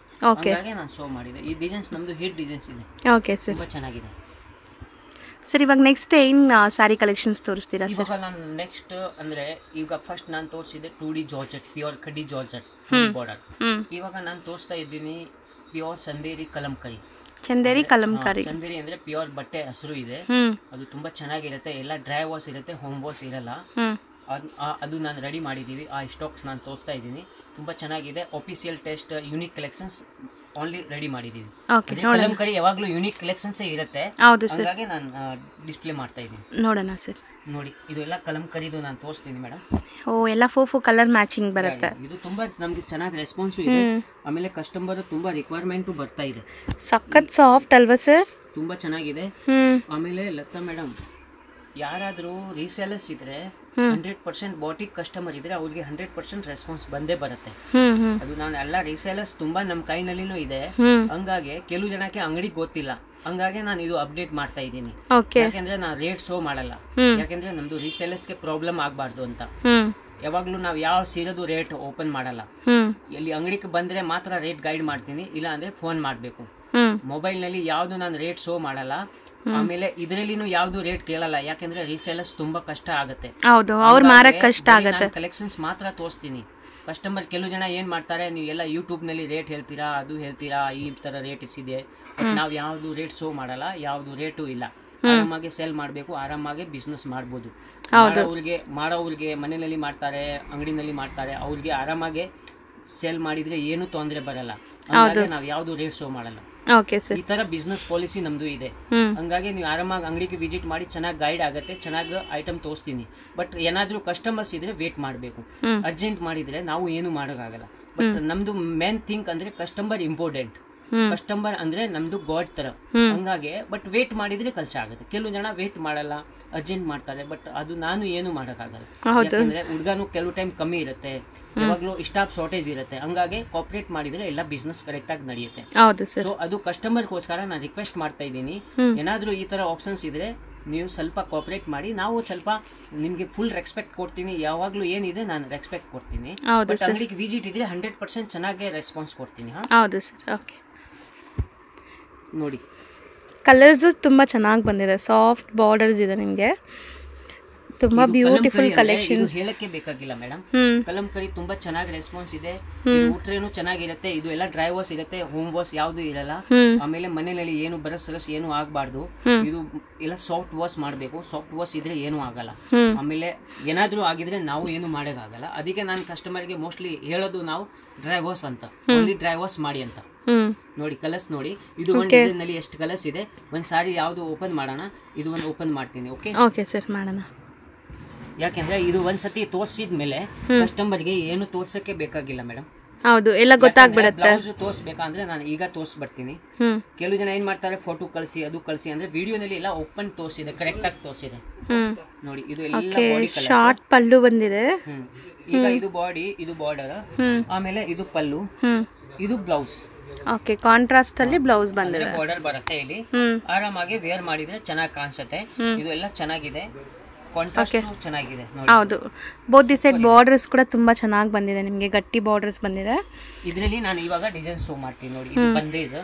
ಹಂಗಾಗಿ ನಾನು ಸೋ ಮಾಡಿದೆ. ಈ ಡಿಸೈನ್ಸ್ ನಮ್ದು ಹಿಟ್ ಡಿಸೈನ್ಸ್ ಇದೆ. ತುಂಬಾ ಚೆನ್ನಾಗಿದೆ. ಸರ್ ಇವಾಗ ನೆಕ್ಸ್ಟ್ ಏನ್ ಸ್ಯಾರಿ ಕಲೆಕ್ಷನ್ಸ್ ತೋರಿಸ್ತೀರಾ ಸರ್ ಇವಾಗ ನಾನು ನೆಕ್ಸ್ಟ್ ಅಂದ್ರೆ ಈಗ ಫಸ್ಟ್ ನಾನು ತೋರಿಸಿದೆ ಟೂ ಡಿ ಜಾರ್ಜೆಟ್ ಪ್ಯೂರ್ ಕಡ್ಡಿ ಜಾರ್ಜೆಟ್ ಬಾರ್ಡರ್ ಇವಾಗ ನಾನು ತೋರಿಸ್ತಾ ಇದ್ದೀನಿ ಪ್ಯೂರ್ ಸಂದೇರಿ ಕಲಂಕರಿ. ಚಂದೇರಿ ಕಲಂಕಾರಿ. ಚಂದೇರಿ ಅಂದ್ರೆ ಪ್ಯೂರ್ ಬಟ್ಟೆ ಹಸಿರು ಇದೆ. ಅದು ತುಂಬಾ ಚೆನ್ನಾಗಿರುತ್ತೆ ಎಲ್ಲ ಡ್ರೈ ವಾಶ್ ಇರುತ್ತೆ ಹೋಮ್ ವಾಶ್ ಇರಲ್ಲ. ಅದ್- ನಾನು ರೆಡಿ ಮಾಡಿದ್ದೀವಿ ಆ ಸ್ಟಾಕ್ಸ್ ನಾನು ತೋರಿಸ್ತಾ ಇದ್ದೀನಿ. ತುಂಬಾ ಚೆನ್ನಾಗಿದೆ official test unique collections only ready ಮಾಡಿದೀವಿ ಕಲಂಕರಿ ಯಾವಾಗಲೂ ಯೂನಿಕ್ ಕಲೆಕ್ಷನ್ಸ್ ಇರುತ್ತೆ. ಹೌದು ಸರ್. ಹಂಗಾಗಿ ನಾನು ಡಿಸ್ಪ್ಲೇ ಮಾಡ್ತಾ ಇದ್ದೀನಿ ನೋಡೋಣ ಸರ್. ನೋಡಿ ಇದು ಎಲ್ಲ ಕಲಂಕರಿದು ನಾನು ತೋರಿಸ್ತೀನಿ ಮೇಡಮ್ ಓ ಎಲ್ಲ ಫೋ ಫೋ ಕಲರ್ ಮ್ಯಾಚಿಂಗ್ ಬರುತ್ತೆ. ಇದು ತುಂಬಾ ನಮಗೆ ಚೆನ್ನಾಗಿ ರೆಸ್ಪಾನ್ಸ್ ಇದೆ. ಆಮೇಲೆ ಕಸ್ಟಮರ್ ತುಂಬಾ ರಿಕ್ವೈರ್ಮೆಂಟು ಬರ್ತಾ ಇದೆ. ಸಖತ್ ಸಾಫ್ಟ್ ಅಲ್ವಾ ಸರ್? ತುಂಬಾ ಚೆನ್ನಾಗಿದೆ. ಆಮೇಲೆ ಲತಾ ಮೇಡಮ್ ಯಾರಾದರೂ ರೀಸೇಲರ್ಸ್ ಇದ್ರೆ ಹಂಡ್ರೆಡ್ ಪರ್ಸೆಂಟ್ ಬಾಟಿಕ್ ಕಸ್ಟಮರ್ ಇದ್ರೆ ಅವ್ರಿಗೆ ಹಂಡ್ರೆಡ್ ಪರ್ಸೆಂಟ್ ರೆಸ್ಪಾನ್ಸ್ ಬಂದೇ ಬರುತ್ತೆ. ಅದು ನಾನು ಎಲ್ಲ ರೀಸೇಲರ್ಸ್ ತುಂಬಾ ನಮ್ಮ ಕೈನಲ್ಲಿನೂ ಇದೆ. ಹಂಗಾಗಿ ಕೆಲವು ಜನಕ್ಕೆ ಅಂಗಡಿ ಗೊತ್ತಿಲ್ಲ. ಹಂಗಾಗಿ ನಾನು ಇದು ಅಪ್ಡೇಟ್ ಮಾಡ್ತಾ ಇದ್ದೀನಿ. ಯಾಕಂದ್ರೆ ನಾನು ರೇಟ್ ಶೋ ಮಾಡಲ್ಲ. ಯಾಕಂದ್ರೆ ನಮ್ದು ರೀಸೇಲರ್ಸ್ಗೆ ಪ್ರಾಬ್ಲಮ್ ಆಗಬಾರ್ದು ಅಂತ. ಯಾವಾಗ್ಲೂ ನಾವು ಯಾವ ಸೀರೆದು ರೇಟ್ ಓಪನ್ ಮಾಡಲ್ಲ. ಎಲ್ಲಿ ಅಂಗಡಿಗೆ ಬಂದ್ರೆ ಮಾತ್ರ ರೇಟ್ ಗೈಡ್ ಮಾಡ್ತೀನಿ ಇಲ್ಲ ಅಂದ್ರೆ ಫೋನ್ ಮಾಡಬೇಕು ಮೊಬೈಲ್ನಲ್ಲಿ ಯಾವ್ದು ನಾನು ರೇಟ್ ಶೋ ಮಾಡಲ್ಲ. ಆಮೇಲೆ ಇದರಲ್ಲಿ ಯಾವ್ದು ರೇಟ್ ಕೇಳಲ್ಲ. ಯಾಕಂದ್ರೆ ರೀಸೇಲರ್ಸ್ ತುಂಬಾ ಕಷ್ಟ ಆಗುತ್ತೆ. ಹೌದು ಅವ್ರು ಮಾರಕ್ ಕಷ್ಟ ಆಗುತ್ತೆ. ಕಲೆಕ್ಷನ್ಸ್ ಮಾತ್ರ ತೋರಿಸ್ತೀನಿ. ಕಸ್ಟಮರ್ ಕೆಲವು ಜನ ಏನ್ ಮಾಡ್ತಾರೆ ನೀವು ಎಲ್ಲ ಯೂಟ್ಯೂಬ್ನಲ್ಲಿ ರೇಟ್ ಹೇಳ್ತೀರಾ ಅದು ಹೇಳ್ತೀರಾ ಈ ತರ ರೇಟ್ ಇಸಿದೆ. ನಾವು ಯಾವ್ದು ರೇಟ್ ಶೋ ಮಾಡಲ್ಲ ಯಾವ್ದು ರೇಟು ಇಲ್ಲ. ಆರಾಮಾಗಿ ಸೆಲ್ ಮಾಡಬೇಕು ಆರಾಮಾಗಿ ಬಿಸ್ನೆಸ್ ಮಾಡ್ಬೋದು. ಅವ್ರಿಗೆ ಮಾಡೋವ್ರಿಗೆ ಮನೆಯಲ್ಲಿ ಮಾಡ್ತಾರೆ ಅಂಗಡಿನಲ್ಲಿ ಮಾಡ್ತಾರೆ ಅವ್ರಿಗೆ ಆರಾಮಾಗಿ ಸೇಲ್ ಮಾಡಿದ್ರೆ ಏನು ತೊಂದರೆ ಬರಲ್ಲ. ನಾವ್ ಯಾವ್ದು ರೇಟ್ ಶೋ ಮಾಡಲ್ಲ. ಈ ತರ ಬಿಸ್ನೆಸ್ ಪಾಲಿಸಿ ನಮ್ದು ಇದೆ. ಹಂಗಾಗಿ ನೀವು ಆರಾಮಾಗಿ ಅಂಗಡಿಗೆ ವಿಸಿಟ್ ಮಾಡಿ ಚೆನ್ನಾಗಿ ಗೈಡ್ ಆಗುತ್ತೆ ಚೆನ್ನಾಗಿ ಐಟಮ್ ತೋರಿಸ್ತೀನಿ. ಬಟ್ ಏನಾದ್ರೂ ಕಸ್ಟಮರ್ಸ್ ಇದ್ರೆ ವೇಟ್ ಮಾಡಬೇಕು. ಅರ್ಜೆಂಟ್ ಮಾಡಿದ್ರೆ ನಾವು ಏನು ಮಾಡೋಕ್ಕಾಗಲ್ಲ. ಬಟ್ ನಮ್ದು ಮೇನ್ ಥಿಂಕ್ ಅಂದ್ರೆ ಕಸ್ಟಮರ್ ಇಂಪಾರ್ಟೆಂಟ್. ಕಸ್ಟಮರ್ ಅಂದ್ರೆ ನಮ್ದು ಗಾಡ್ ತರ. ಹಂಗಾಗೆ ಬಟ್ ವೇಟ್ ಮಾಡಿದ್ರೆ ಕಲ್ಸ ಆಗುತ್ತೆ. ಕೆಲವು ಜನ ವೇಟ್ ಮಾಡಲ್ಲ ಅರ್ಜೆಂಟ್ ಮಾಡ್ತಾರೆ ಬಟ್ ಅದು ನಾನು ಏನು ಮಾಡೋಕ್ಕಾಗಲ್ಲ. ಯಾಕಂದ್ರೆ ಹುಡ್ಗನು ಕೆಲವು ಟೈಮ್ ಕಮ್ಮಿ ಇರುತ್ತೆ. ಯಾವಾಗ್ಲೂ ಸ್ಟಾಫ್ ಶಾರ್ಟೇಜ್ ಇರುತ್ತೆ. ಹಂಗಾಗಿ ಕೋಪರೇಟ್ ಮಾಡಿದ್ರೆ ಎಲ್ಲ ಬಿಸ್ನೆಸ್ ಕರೆಕ್ಟ್ ಆಗಿ ನಡೆಯುತ್ತೆ. ಸೊ ಅದು ಕಸ್ಟಮರ್ಗೋಸ್ಕರ ನಾನು ರಿಕ್ವೆಸ್ಟ್ ಮಾಡ್ತಾ ಇದ್ದೀನಿ. ಏನಾದ್ರೂ ಈ ತರ ಆಪ್ಷನ್ಸ್ ಇದ್ರೆ ನೀವು ಸ್ವಲ್ಪ ಕೋಪರೇಟ್ ಮಾಡಿ ನಾವು ಸ್ವಲ್ಪ ನಿಮ್ಗೆ ಫುಲ್ ರೆಸ್ಪೆಕ್ಟ್ ಕೊಡ್ತೀನಿ. ಯಾವಾಗ್ಲೂ ಏನಿದೆ ನಾನು ರೆಸ್ಪೆಕ್ಟ್ ಕೊಡ್ತೀನಿ. ಬಟ್ ಅಂಗಡಿಗೆ ವಿಸಿಟ್ ಇದ್ರೆ ಹಂಡ್ರೆಡ್ ಪರ್ಸೆಂಟ್ ಚೆನ್ನಾಗಿ ರೆಸ್ಪಾನ್ಸ್ ಕೊಡ್ತೀನಿ ಹೌದು ಸರ್ ಓಕೆ ನೋಡಿ. ಕಲರ್ಸು ತುಂಬ ಚೆನ್ನಾಗಿ ಬಂದಿದೆ. ಸಾಫ್ಟ್ ಬಾರ್ಡರ್ಸ್ ಇದೆ ನಿಮಗೆ. ತುಂಬ ಬ್ಯೂಟಿಫುಲ್ ಕಲೆಕ್ಷನ್ ಹೇಳಕ್ಕೆ ಬೇಕಾಗಿಲ್ಲ ಮೇಡಮ್ ಕಲಂ ಕಲಂಕರಿ ತುಂಬಾ ಚೆನ್ನಾಗಿ ರೆಸ್ಪಾನ್ಸ್ ಇದೆ. ಊಟ್ರೇನು ಚೆನ್ನಾಗಿರುತ್ತೆ. ಇದು ಎಲ್ಲ ಡ್ರೈ ವಾಶ್ ಇರುತ್ತೆ ಹೋಮ್ ವಾಶ್ ಯಾವ್ದು ಇರಲ್ಲ. ಆಮೇಲೆ ಮನೆಯಲ್ಲಿ ಏನು ಬರಸ್ ಸರಸ್ ಏನು ಆಗಬಾರ್ದು. ಇದು ಎಲ್ಲ ಸಾಫ್ಟ್ ವಾಶ್ ಮಾಡಬೇಕು. ಸಾಫ್ಟ್ ವಾಶ್ ಇದ್ರೆ ಏನು ಆಗಲ್ಲ. ಆಮೇಲೆ ಏನಾದ್ರೂ ಆಗಿದ್ರೆ ನಾವು ಏನು ಮಾಡೋಕ್ಕಾಗಲ್ಲ. ಅದಕ್ಕೆ ನಾನು ಕಸ್ಟಮರ್ಗೆ ಮೋಸ್ಟ್ಲಿ ಹೇಳೋದು ನಾವು ಡ್ರೈ ವಾಶ್ ಅಂತ. ಡ್ರೈ ವಾಶ್ ಮಾಡಿ ಅಂತ. ನೋಡಿ ಕಲರ್ಸ್ ನೋಡಿ. ಇದು ಒಂದು ಡಿಸೈನ್ನಲ್ಲಿ ಎಷ್ಟು ಕಲರ್ಸ್ ಇದೆ. ಒಂದ್ ಸಾರಿ ಯಾವ್ದು ಓಪನ್ ಮಾಡೋಣ ಇದು ಒಂದು ಓಪನ್ ಮಾಡ್ತೀನಿ ಓಕೆ ಓಕೆ ಸರ್ ಮಾಡೋಣ. ಯಾಕೆಂದ್ರೆ ಇದು ಒಂದ್ಸತಿ ತೋರ್ಸಿದ ಮೇಲೆ ಕಸ್ಟಮರ್ಗೆ ಏನು ತೋರ್ಸಕ್ಕೆ ಬೇಕಾಗಿಲ್ಲ ಮೇಡಮ್ ಹೌದು ಎಲ್ಲ ಗೊತ್ತಾಗ್ಬಿಡುತ್ತೆ. ಬ್ಲೌಸ್ ತೋರ್ಸ್ಬೇಕಂದ್ರೆ ನಾನು ಈಗ ತೋರ್ಸ್ಬರ್ತೀನಿ ಹ್ಮ್. ಕೆಲವು ಜನ ಏನ್ ಮಾಡ್ತಾರೆ ಫೋಟೋ ಕಳಿಸಿ ಅದು ಕಳಿಸಿ ಅಂದ್ರೆ ವಿಡಿಯೋನಲ್ಲಿ ಎಲ್ಲ ಓಪನ್ ತೋರಿಸಿದೆ ಕರೆಕ್ಟ್ ಆಗಿ ತೋರಿಸಿದೆ. ಹ್ಮ್. ನೋಡಿ ಇದು ಎಲ್ಲ ಬಾಡಿ ಶಾರ್ಟ್ ಪಲ್ಲು ಬಂದಿದೆ. ಈಗ ಇದು ಬಾಡಿ ಇದು ಬಾರ್ಡರ್ ಆಮೇಲೆ ಇದು ಪಲ್ಲು. ಇದು ಬ್ಲೌಸ್ ಓಕೆ ಕಾಂಟ್ರಾಸ್ಟ್ ಅಲ್ಲಿ ಬ್ಲೌಸ್ ಬಂದಿದೆ. ಬಾರ್ಡರ್ ಬರುತ್ತೆ ಇಲ್ಲಿ. ಆರಾಮಾಗಿ ವೇರ್ ಮಾಡಿದ್ರೆ ಚೆನ್ನಾಗಿ ಕಾಣಿಸುತ್ತೆ. ಇದೆಲ್ಲ ಇದು ಎಲ್ಲ ಚೆನ್ನಾಗಿದೆ ಚೆನ್ನಾಗಿದೆ ಹೌದು. ಬೋತ್ ದಿ ಸೈಡ್ ಬಾರ್ಡರ್ಸ್ ಕೂಡ ತುಂಬಾ ಚೆನ್ನಾಗಿ ಬಂದಿದೆ. ನಿಮಗೆ ಗಟ್ಟಿ ಬಾರ್ಡರ್ಸ್ ಬಂದಿದೆ. ಇದರಲ್ಲಿ ನಾನು ಇವಾಗ ಡಿಸೈನ್ ಶೋ ಮಾಡ್ತೀನಿ ನೋಡಿ. ಇದು ಬಂದೇಜ್